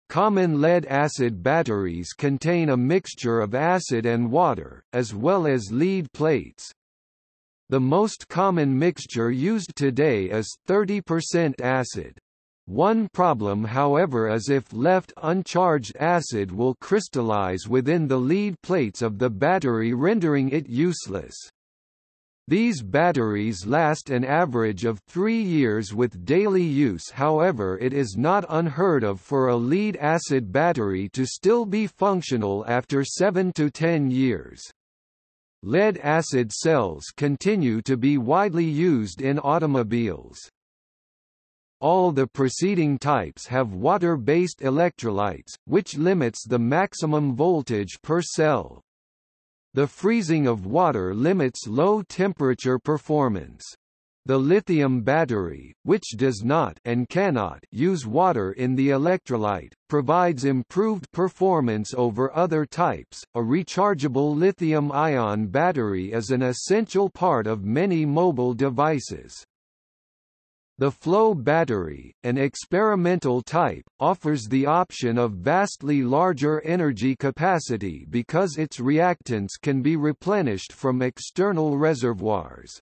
Common lead-acid batteries contain a mixture of acid and water, as well as lead plates. The most common mixture used today is 30% acid. One problem however is if left uncharged acid will crystallize within the lead plates of the battery rendering it useless. These batteries last an average of three years with daily use however it is not unheard of for a lead-acid battery to still be functional after 7 to 10 years. Lead-acid cells continue to be widely used in automobiles. All the preceding types have water-based electrolytes, which limits the maximum voltage per cell. The freezing of water limits low temperature performance. The lithium battery, which does not and cannot use water in the electrolyte, provides improved performance over other types. A rechargeable lithium-ion battery is an essential part of many mobile devices. The flow battery, an experimental type, offers the option of vastly larger energy capacity because its reactants can be replenished from external reservoirs.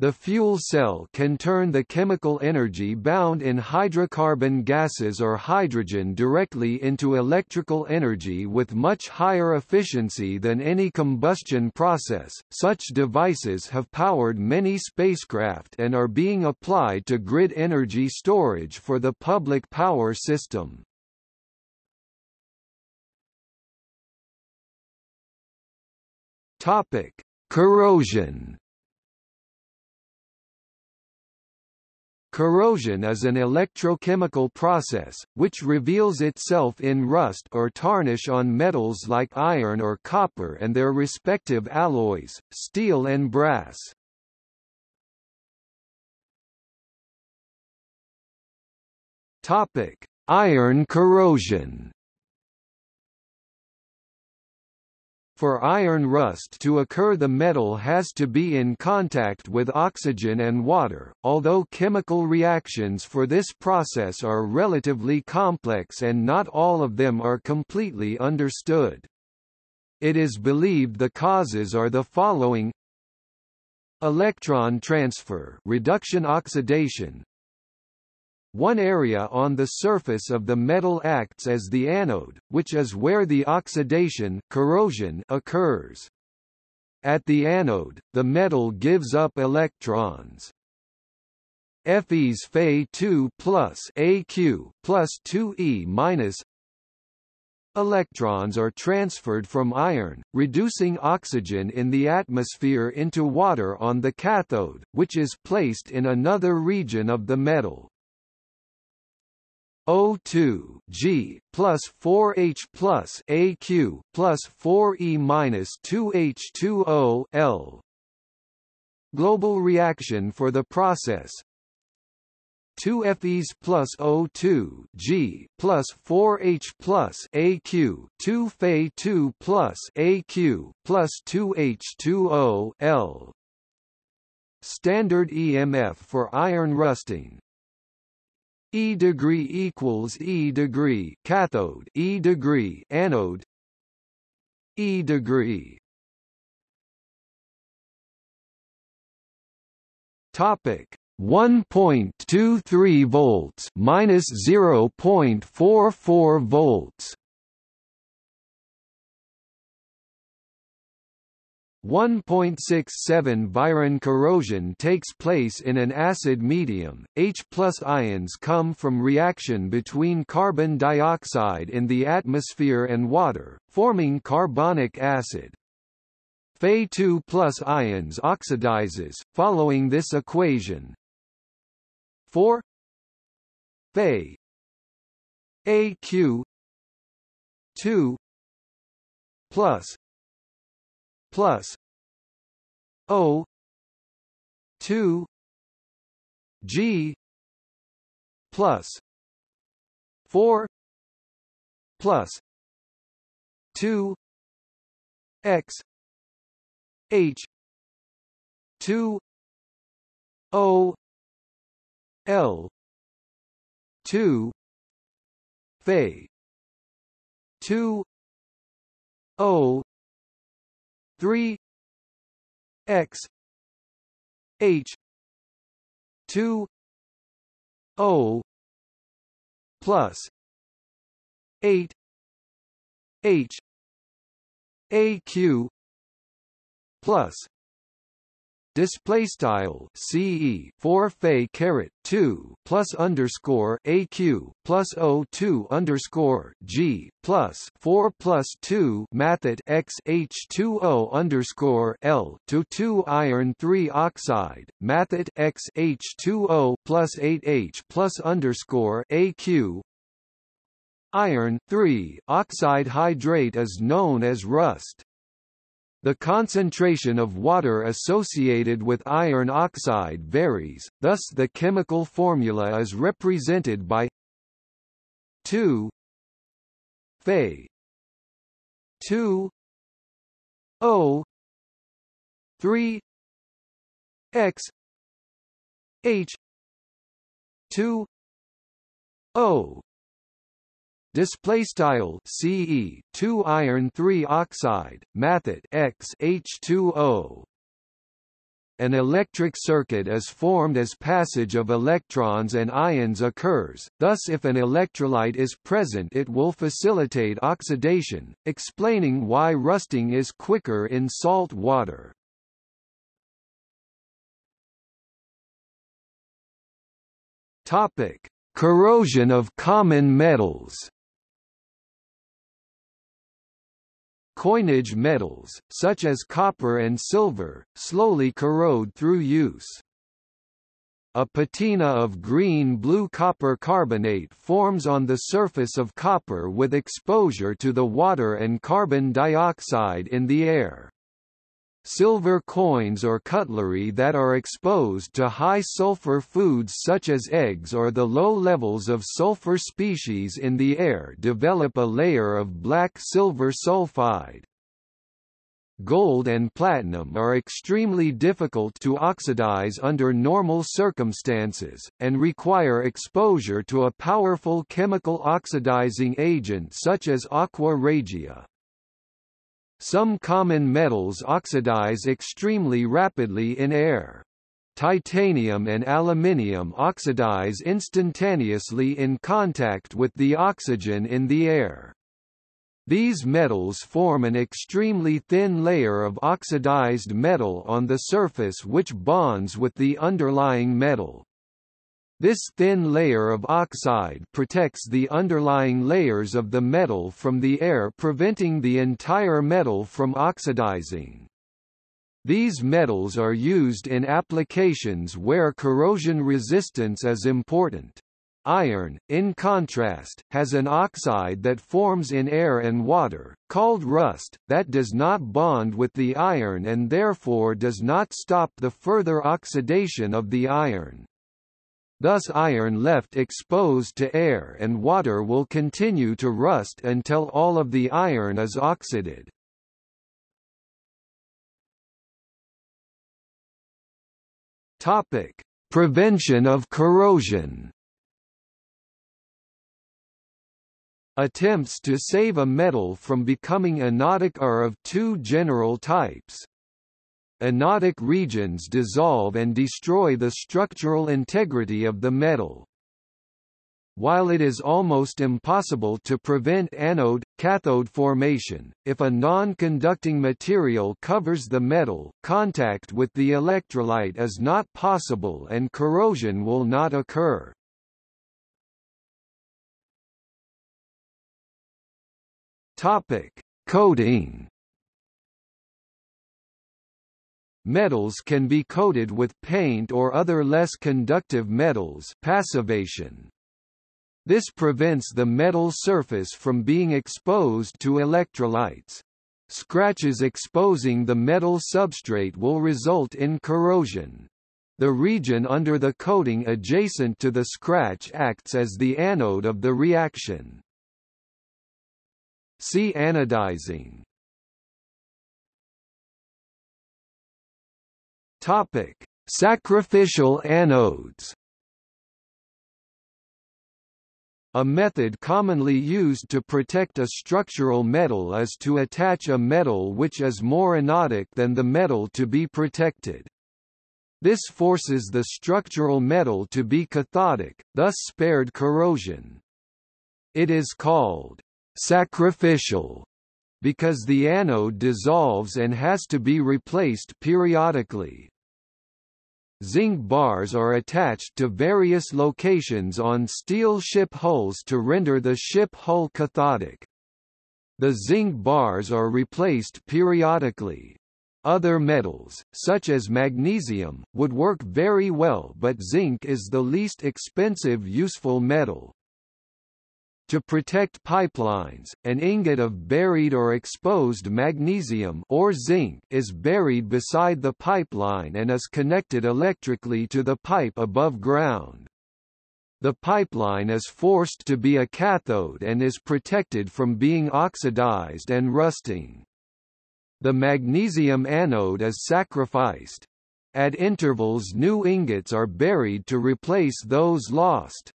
The fuel cell can turn the chemical energy bound in hydrocarbon gases or hydrogen directly into electrical energy with much higher efficiency than any combustion process. Such devices have powered many spacecraft and are being applied to grid energy storage for the public power system. Topic: Corrosion Corrosion is an electrochemical process, which reveals itself in rust or tarnish on metals like iron or copper and their respective alloys, steel and brass. Iron corrosion For iron rust to occur the metal has to be in contact with oxygen and water, although chemical reactions for this process are relatively complex and not all of them are completely understood. It is believed the causes are the following Electron transfer reduction oxidation one area on the surface of the metal acts as the anode, which is where the oxidation corrosion occurs. At the anode, the metal gives up electrons. Fe's Fe2 plus Aq plus 2E minus Electrons are transferred from iron, reducing oxygen in the atmosphere into water on the cathode, which is placed in another region of the metal. O2 G plus 4H plus AQ plus 4E minus 2H2O L. Global reaction for the process 2 Fes plus O2 G plus 4H plus AQ 2 Fe2 plus AQ plus 2H2O L. Standard EMF for iron rusting E degree equals E degree cathode E degree anode. E degree. Topic 1.23 volts minus 0.44 volts 1.67 Viron corrosion takes place in an acid medium. H ions come from reaction between carbon dioxide in the atmosphere and water, forming carbonic acid. Fe2 ions oxidizes, following this equation. 4 Fe AQ 2 plus plus O two G plus four plus two X H two O L two Fe two O 3 x h 2 o plus 8 h aq plus display style ce 4 fe caret 2 plus underscore aq plus o 2 underscore g plus 4 plus 2 mathit x h 2 o underscore l to 2 iron 3 oxide mathit x h 2 o plus 8 h plus underscore aq Iron 3 oxide hydrate is known as rust. The concentration of water associated with iron oxide varies, thus the chemical formula is represented by 2 Fe 2 O 3 X H 2 O display style CE 2 iron 3 oxide mathit X H2O an electric circuit is formed as passage of electrons and ions occurs, thus if an electrolyte is present it will facilitate oxidation, explaining why rusting is quicker in salt water. Corrosion of common metals Coinage metals, such as copper and silver, slowly corrode through use. A patina of green-blue copper carbonate forms on the surface of copper with exposure to the water and carbon dioxide in the air silver coins or cutlery that are exposed to high sulfur foods such as eggs or the low levels of sulfur species in the air develop a layer of black silver sulfide. Gold and platinum are extremely difficult to oxidize under normal circumstances, and require exposure to a powerful chemical oxidizing agent such as aqua regia. Some common metals oxidize extremely rapidly in air. Titanium and aluminium oxidize instantaneously in contact with the oxygen in the air. These metals form an extremely thin layer of oxidized metal on the surface which bonds with the underlying metal. This thin layer of oxide protects the underlying layers of the metal from the air preventing the entire metal from oxidizing. These metals are used in applications where corrosion resistance is important. Iron, in contrast, has an oxide that forms in air and water, called rust, that does not bond with the iron and therefore does not stop the further oxidation of the iron. Thus iron left exposed to air and water will continue to rust until all of the iron is oxided. Topic: Prevention of corrosion. Attempts to save a metal from becoming anodic are of two general types. Anodic regions dissolve and destroy the structural integrity of the metal. While it is almost impossible to prevent anode-cathode formation, if a non-conducting material covers the metal, contact with the electrolyte is not possible and corrosion will not occur. Coating Metals can be coated with paint or other less conductive metals passivation. This prevents the metal surface from being exposed to electrolytes. Scratches exposing the metal substrate will result in corrosion. The region under the coating adjacent to the scratch acts as the anode of the reaction. See anodizing. Topic: Sacrificial anodes. A method commonly used to protect a structural metal is to attach a metal which is more anodic than the metal to be protected. This forces the structural metal to be cathodic, thus spared corrosion. It is called sacrificial because the anode dissolves and has to be replaced periodically. Zinc bars are attached to various locations on steel ship hulls to render the ship hull cathodic. The zinc bars are replaced periodically. Other metals, such as magnesium, would work very well but zinc is the least expensive useful metal. To protect pipelines, an ingot of buried or exposed magnesium or zinc is buried beside the pipeline and is connected electrically to the pipe above ground. The pipeline is forced to be a cathode and is protected from being oxidized and rusting. The magnesium anode is sacrificed. At intervals new ingots are buried to replace those lost.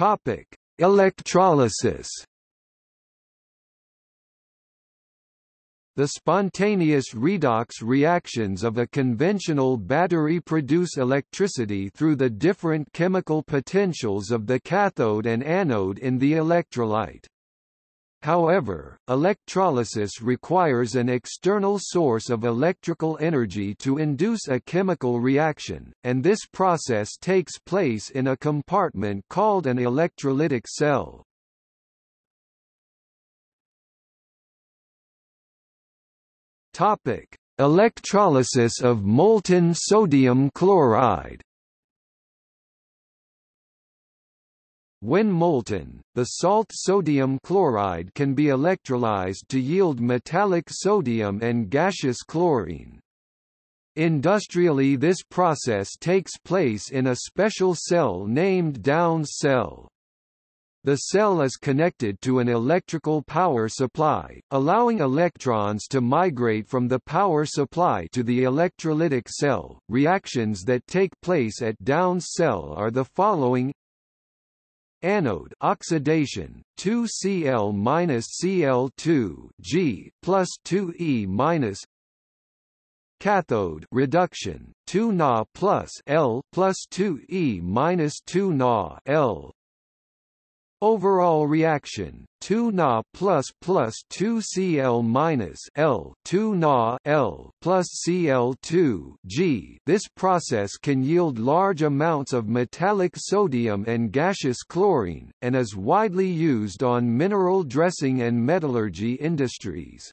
Topic: Electrolysis. The spontaneous redox reactions of a conventional battery produce electricity through the different chemical potentials of the cathode and anode in the electrolyte. However, electrolysis requires an external source of electrical energy to induce a chemical reaction, and this process takes place in a compartment called an electrolytic cell. Topic: Electrolysis of molten sodium chloride When molten, the salt sodium chloride can be electrolyzed to yield metallic sodium and gaseous chlorine. Industrially this process takes place in a special cell named Downs cell. The cell is connected to an electrical power supply, allowing electrons to migrate from the power supply to the electrolytic cell. Reactions that take place at Downs cell are the following Anode oxidation 2Cl minus Cl2 G plus 2E minus Cathode reduction 2 Na plus L plus 2E minus 2 Na L Overall reaction 2 Na plus plus 2 Cl minus L 2 Na L plus Cl2 G. This process can yield large amounts of metallic sodium and gaseous chlorine, and is widely used on mineral dressing and metallurgy industries.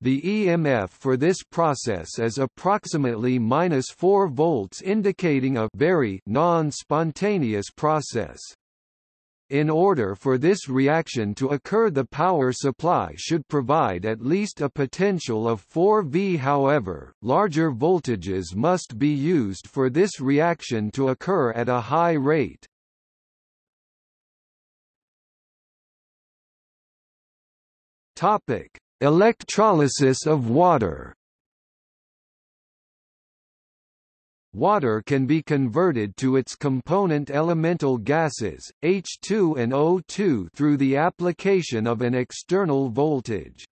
The EMF for this process is approximately minus 4 volts indicating a very non-spontaneous process. In order for this reaction to occur the power supply should provide at least a potential of 4 V however, larger voltages must be used for this reaction to occur at a high rate. Electrolysis of water. Water can be converted to its component elemental gases, H2 and O2 through the application of an external voltage.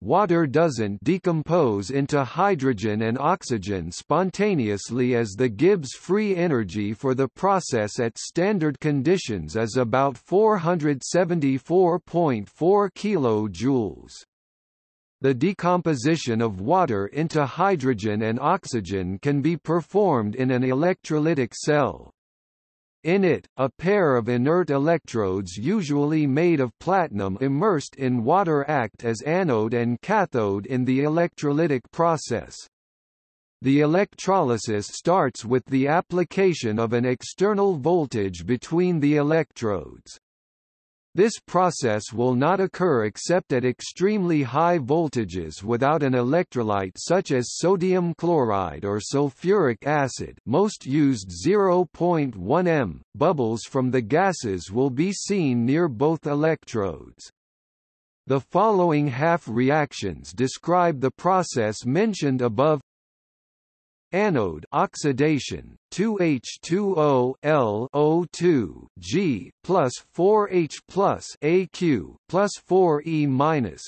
Water doesn't decompose into hydrogen and oxygen spontaneously as the Gibbs free energy for the process at standard conditions is about 474.4 kJ. The decomposition of water into hydrogen and oxygen can be performed in an electrolytic cell. In it, a pair of inert electrodes usually made of platinum immersed in water act as anode and cathode in the electrolytic process. The electrolysis starts with the application of an external voltage between the electrodes. This process will not occur except at extremely high voltages without an electrolyte such as sodium chloride or sulfuric acid most used 0.1 m. Bubbles from the gases will be seen near both electrodes. The following half reactions describe the process mentioned above Anode oxidation 2H2O L O2 G plus 4H plus AQ plus 4E minus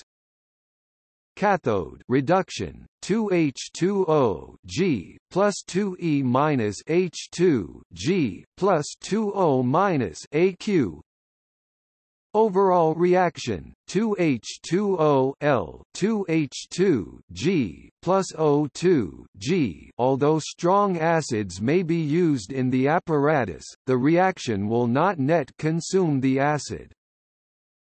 Cathode reduction 2H2O G plus 2E minus H2 G plus 2O minus AQ Overall reaction 2H2O L 2H2 G plus O2 G. Although strong acids may be used in the apparatus, the reaction will not net consume the acid.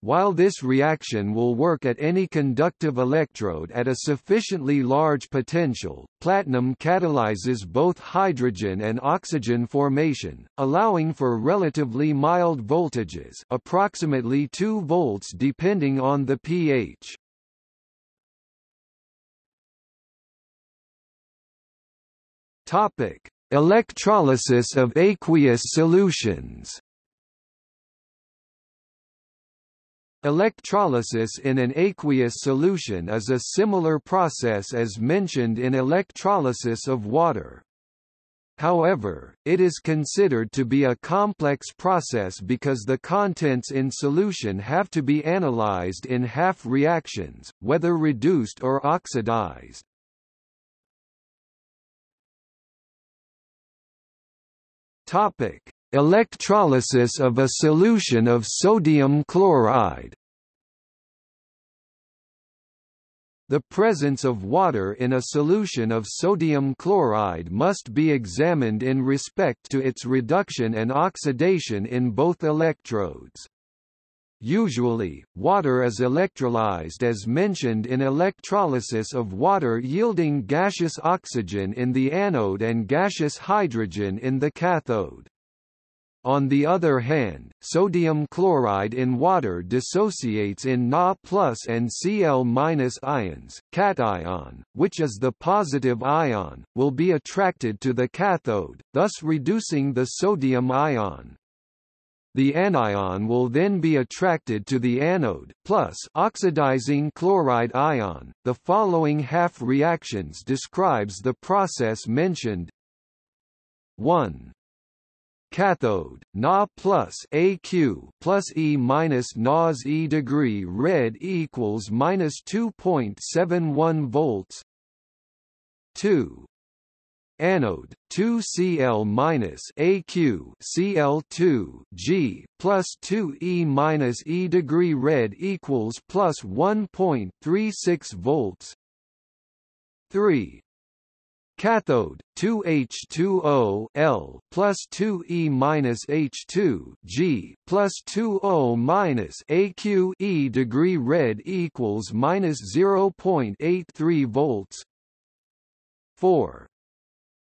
While this reaction will work at any conductive electrode at a sufficiently large potential, platinum catalyzes both hydrogen and oxygen formation, allowing for relatively mild voltages approximately 2 volts depending on the pH. Electrolysis of aqueous solutions. Electrolysis in an aqueous solution is a similar process as mentioned in electrolysis of water. However, it is considered to be a complex process because the contents in solution have to be analyzed in half reactions, whether reduced or oxidized. Topic: Electrolysis of a solution of sodium chloride. The presence of water in a solution of sodium chloride must be examined in respect to its reduction and oxidation in both electrodes. Usually, water is electrolyzed as mentioned in electrolysis of water yielding gaseous oxygen in the anode and gaseous hydrogen in the cathode. On the other hand, sodium chloride in water dissociates in Na and Cl ions. Cation, which is the positive ion, will be attracted to the cathode, thus reducing the sodium ion. The anion will then be attracted to the anode plus oxidizing chloride ion. The following half reactions describes the process mentioned. 1 cathode Na plus AQ plus E minus NAS E degree red equals minus 2.71 volts. 2 anode 2 Cl minus AQ Cl2 G plus 2 E minus E degree red equals plus 1.36 volts. 3 cathode 2H2O L plus 2E minus H2 G plus 2O minus AQ E degree red equals minus 0.83 volts. 4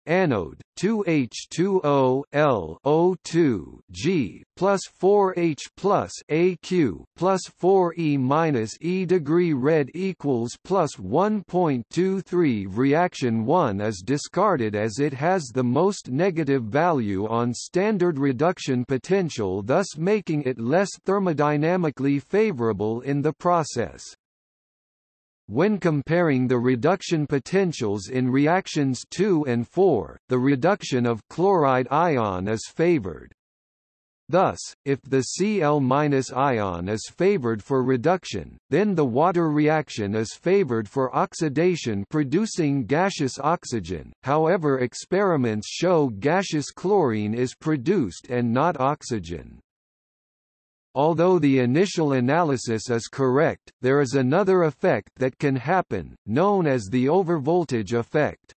anode 2H2O L O2 G plus 4H plus AQ plus 4E minus E degree red equals plus 1.23 reaction 1 is discarded as it has the most negative value on standard reduction potential thus making it less thermodynamically favorable in the process. When comparing the reduction potentials in reactions 2 and 4, the reduction of chloride ion is favored. Thus, if the Cl- ion is favored for reduction, then the water reaction is favored for oxidation producing gaseous oxygen, however experiments show gaseous chlorine is produced and not oxygen. Although the initial analysis is correct, there is another effect that can happen, known as the overvoltage effect.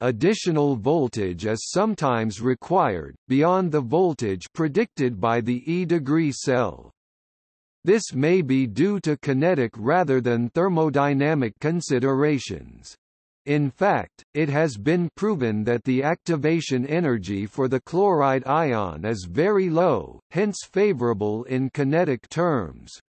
Additional voltage is sometimes required, beyond the voltage predicted by the E-degree cell. This may be due to kinetic rather than thermodynamic considerations. In fact, it has been proven that the activation energy for the chloride ion is very low, hence favorable in kinetic terms.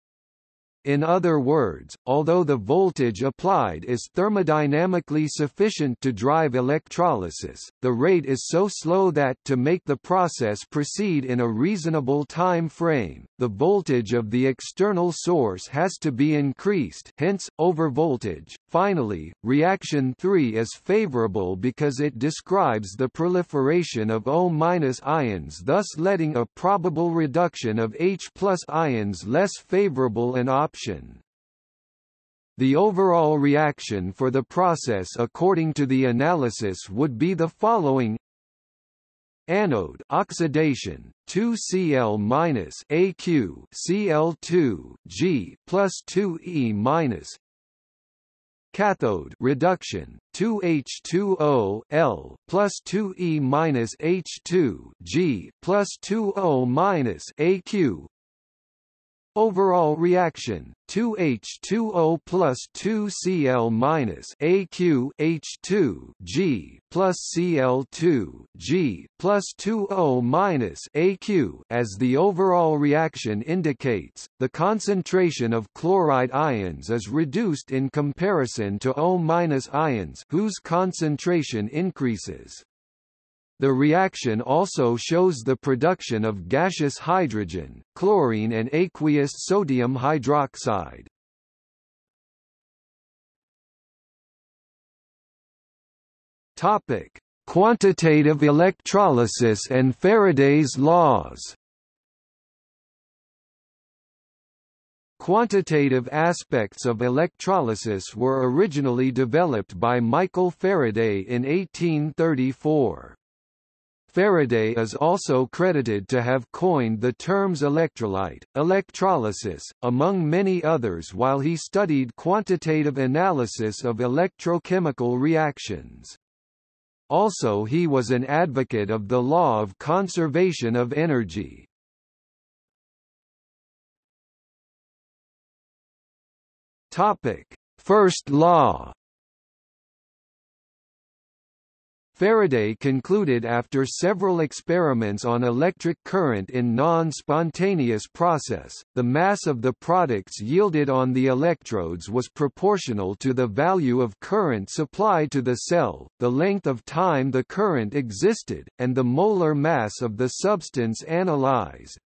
In other words, although the voltage applied is thermodynamically sufficient to drive electrolysis, the rate is so slow that to make the process proceed in a reasonable time frame, the voltage of the external source has to be increased hence, overvoltage. Finally, reaction 3 is favorable because it describes the proliferation of O- ions thus letting a probable reduction of H ions less favorable an option The overall reaction for the process according to the analysis would be the following. Anode oxidation 2 Cl minus AQ Cl2 G plus 2 E minus. Cathode reduction 2H2O L plus 2E minus H2 G plus 2O minus AQ Overall reaction: 2H2O plus 2Cl minus AQ H2 G plus Cl2 G plus 2O minus AQ. As the overall reaction indicates, the concentration of chloride ions is reduced in comparison to O minus ions, whose concentration increases. The reaction also shows the production of gaseous hydrogen, chlorine and aqueous sodium hydroxide. Topic: Quantitative electrolysis and Faraday's laws. Quantitative aspects of electrolysis were originally developed by Michael Faraday in 1834. Faraday is also credited to have coined the terms electrolyte, electrolysis, among many others while he studied quantitative analysis of electrochemical reactions. Also he was an advocate of the law of conservation of energy. First law Faraday concluded after several experiments on electric current in non-spontaneous process, the mass of the products yielded on the electrodes was proportional to the value of current supplied to the cell, the length of time the current existed, and the molar mass of the substance analyzed.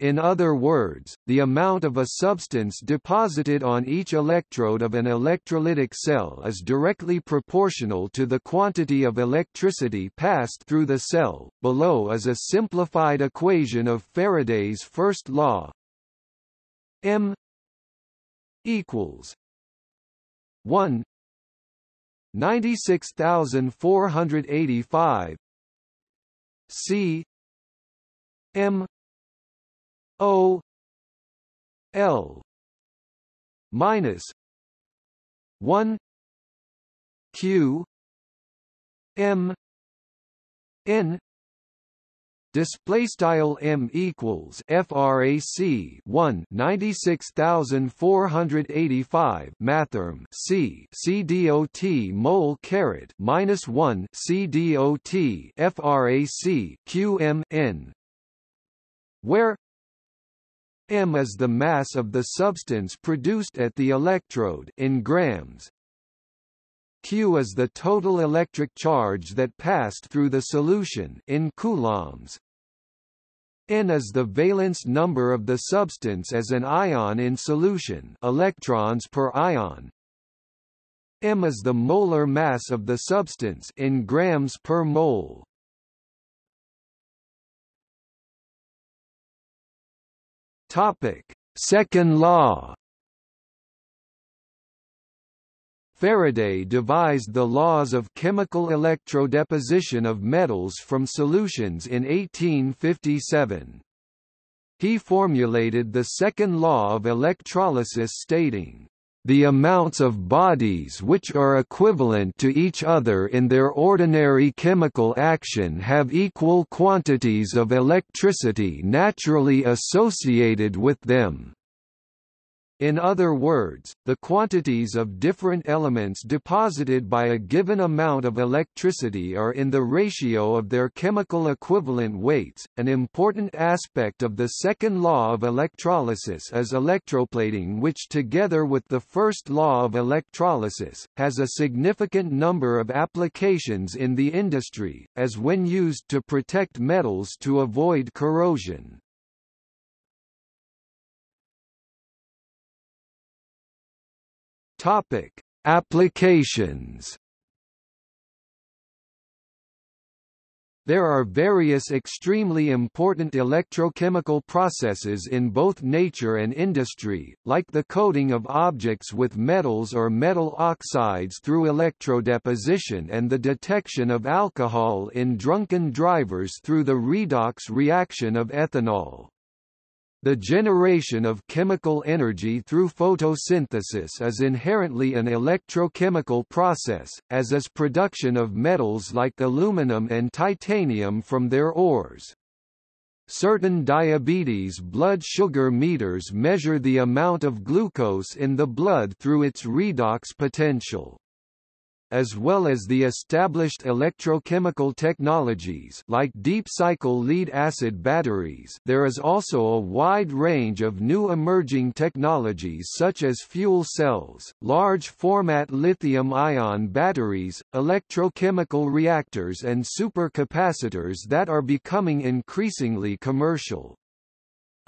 In other words, the amount of a substance deposited on each electrode of an electrolytic cell is directly proportional to the quantity of electricity passed through the cell. Below is a simplified equation of Faraday's first law. M equals 1 96485 C M O L minus one Q M N display style m equals frac 1 96485 mathrm c c dot mole caret minus 1 c dot frac q m n where m is the mass of the substance produced at the electrode in grams. Q is the total electric charge that passed through the solution in coulombs. N is the valence number of the substance as an ion in solution electrons per ion. M is the molar mass of the substance in grams per mole. Topic: Second law. Faraday devised the laws of chemical electrodeposition of metals from solutions in 1857. He formulated the second law of electrolysis stating, the amounts of bodies which are equivalent to each other in their ordinary chemical action have equal quantities of electricity naturally associated with them. In other words, the quantities of different elements deposited by a given amount of electricity are in the ratio of their chemical equivalent weights. An important aspect of the second law of electrolysis is electroplating, which, together with the first law of electrolysis, has a significant number of applications in the industry, as when used to protect metals to avoid corrosion. Topic: Applications. There are various extremely important electrochemical processes in both nature and industry, like the coating of objects with metals or metal oxides through electrodeposition and the detection of alcohol in drunken drivers through the redox reaction of ethanol. The generation of chemical energy through photosynthesis is inherently an electrochemical process, as is production of metals like aluminum and titanium from their ores. Certain diabetes blood sugar meters measure the amount of glucose in the blood through its redox potential as well as the established electrochemical technologies like deep cycle lead acid batteries there is also a wide range of new emerging technologies such as fuel cells, large format lithium-ion batteries, electrochemical reactors and supercapacitors that are becoming increasingly commercial.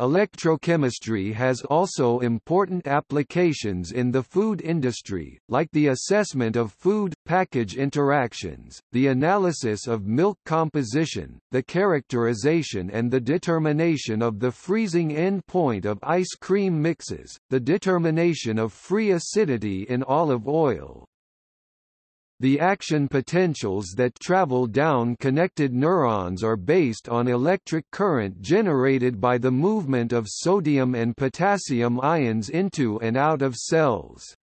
Electrochemistry has also important applications in the food industry, like the assessment of food-package interactions, the analysis of milk composition, the characterization and the determination of the freezing end point of ice cream mixes, the determination of free acidity in olive oil, the action potentials that travel down connected neurons are based on electric current generated by the movement of sodium and potassium ions into and out of cells.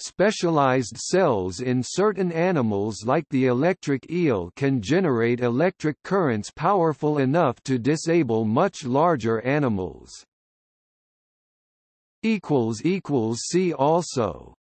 Specialized cells in certain animals like the electric eel can generate electric currents powerful enough to disable much larger animals. See also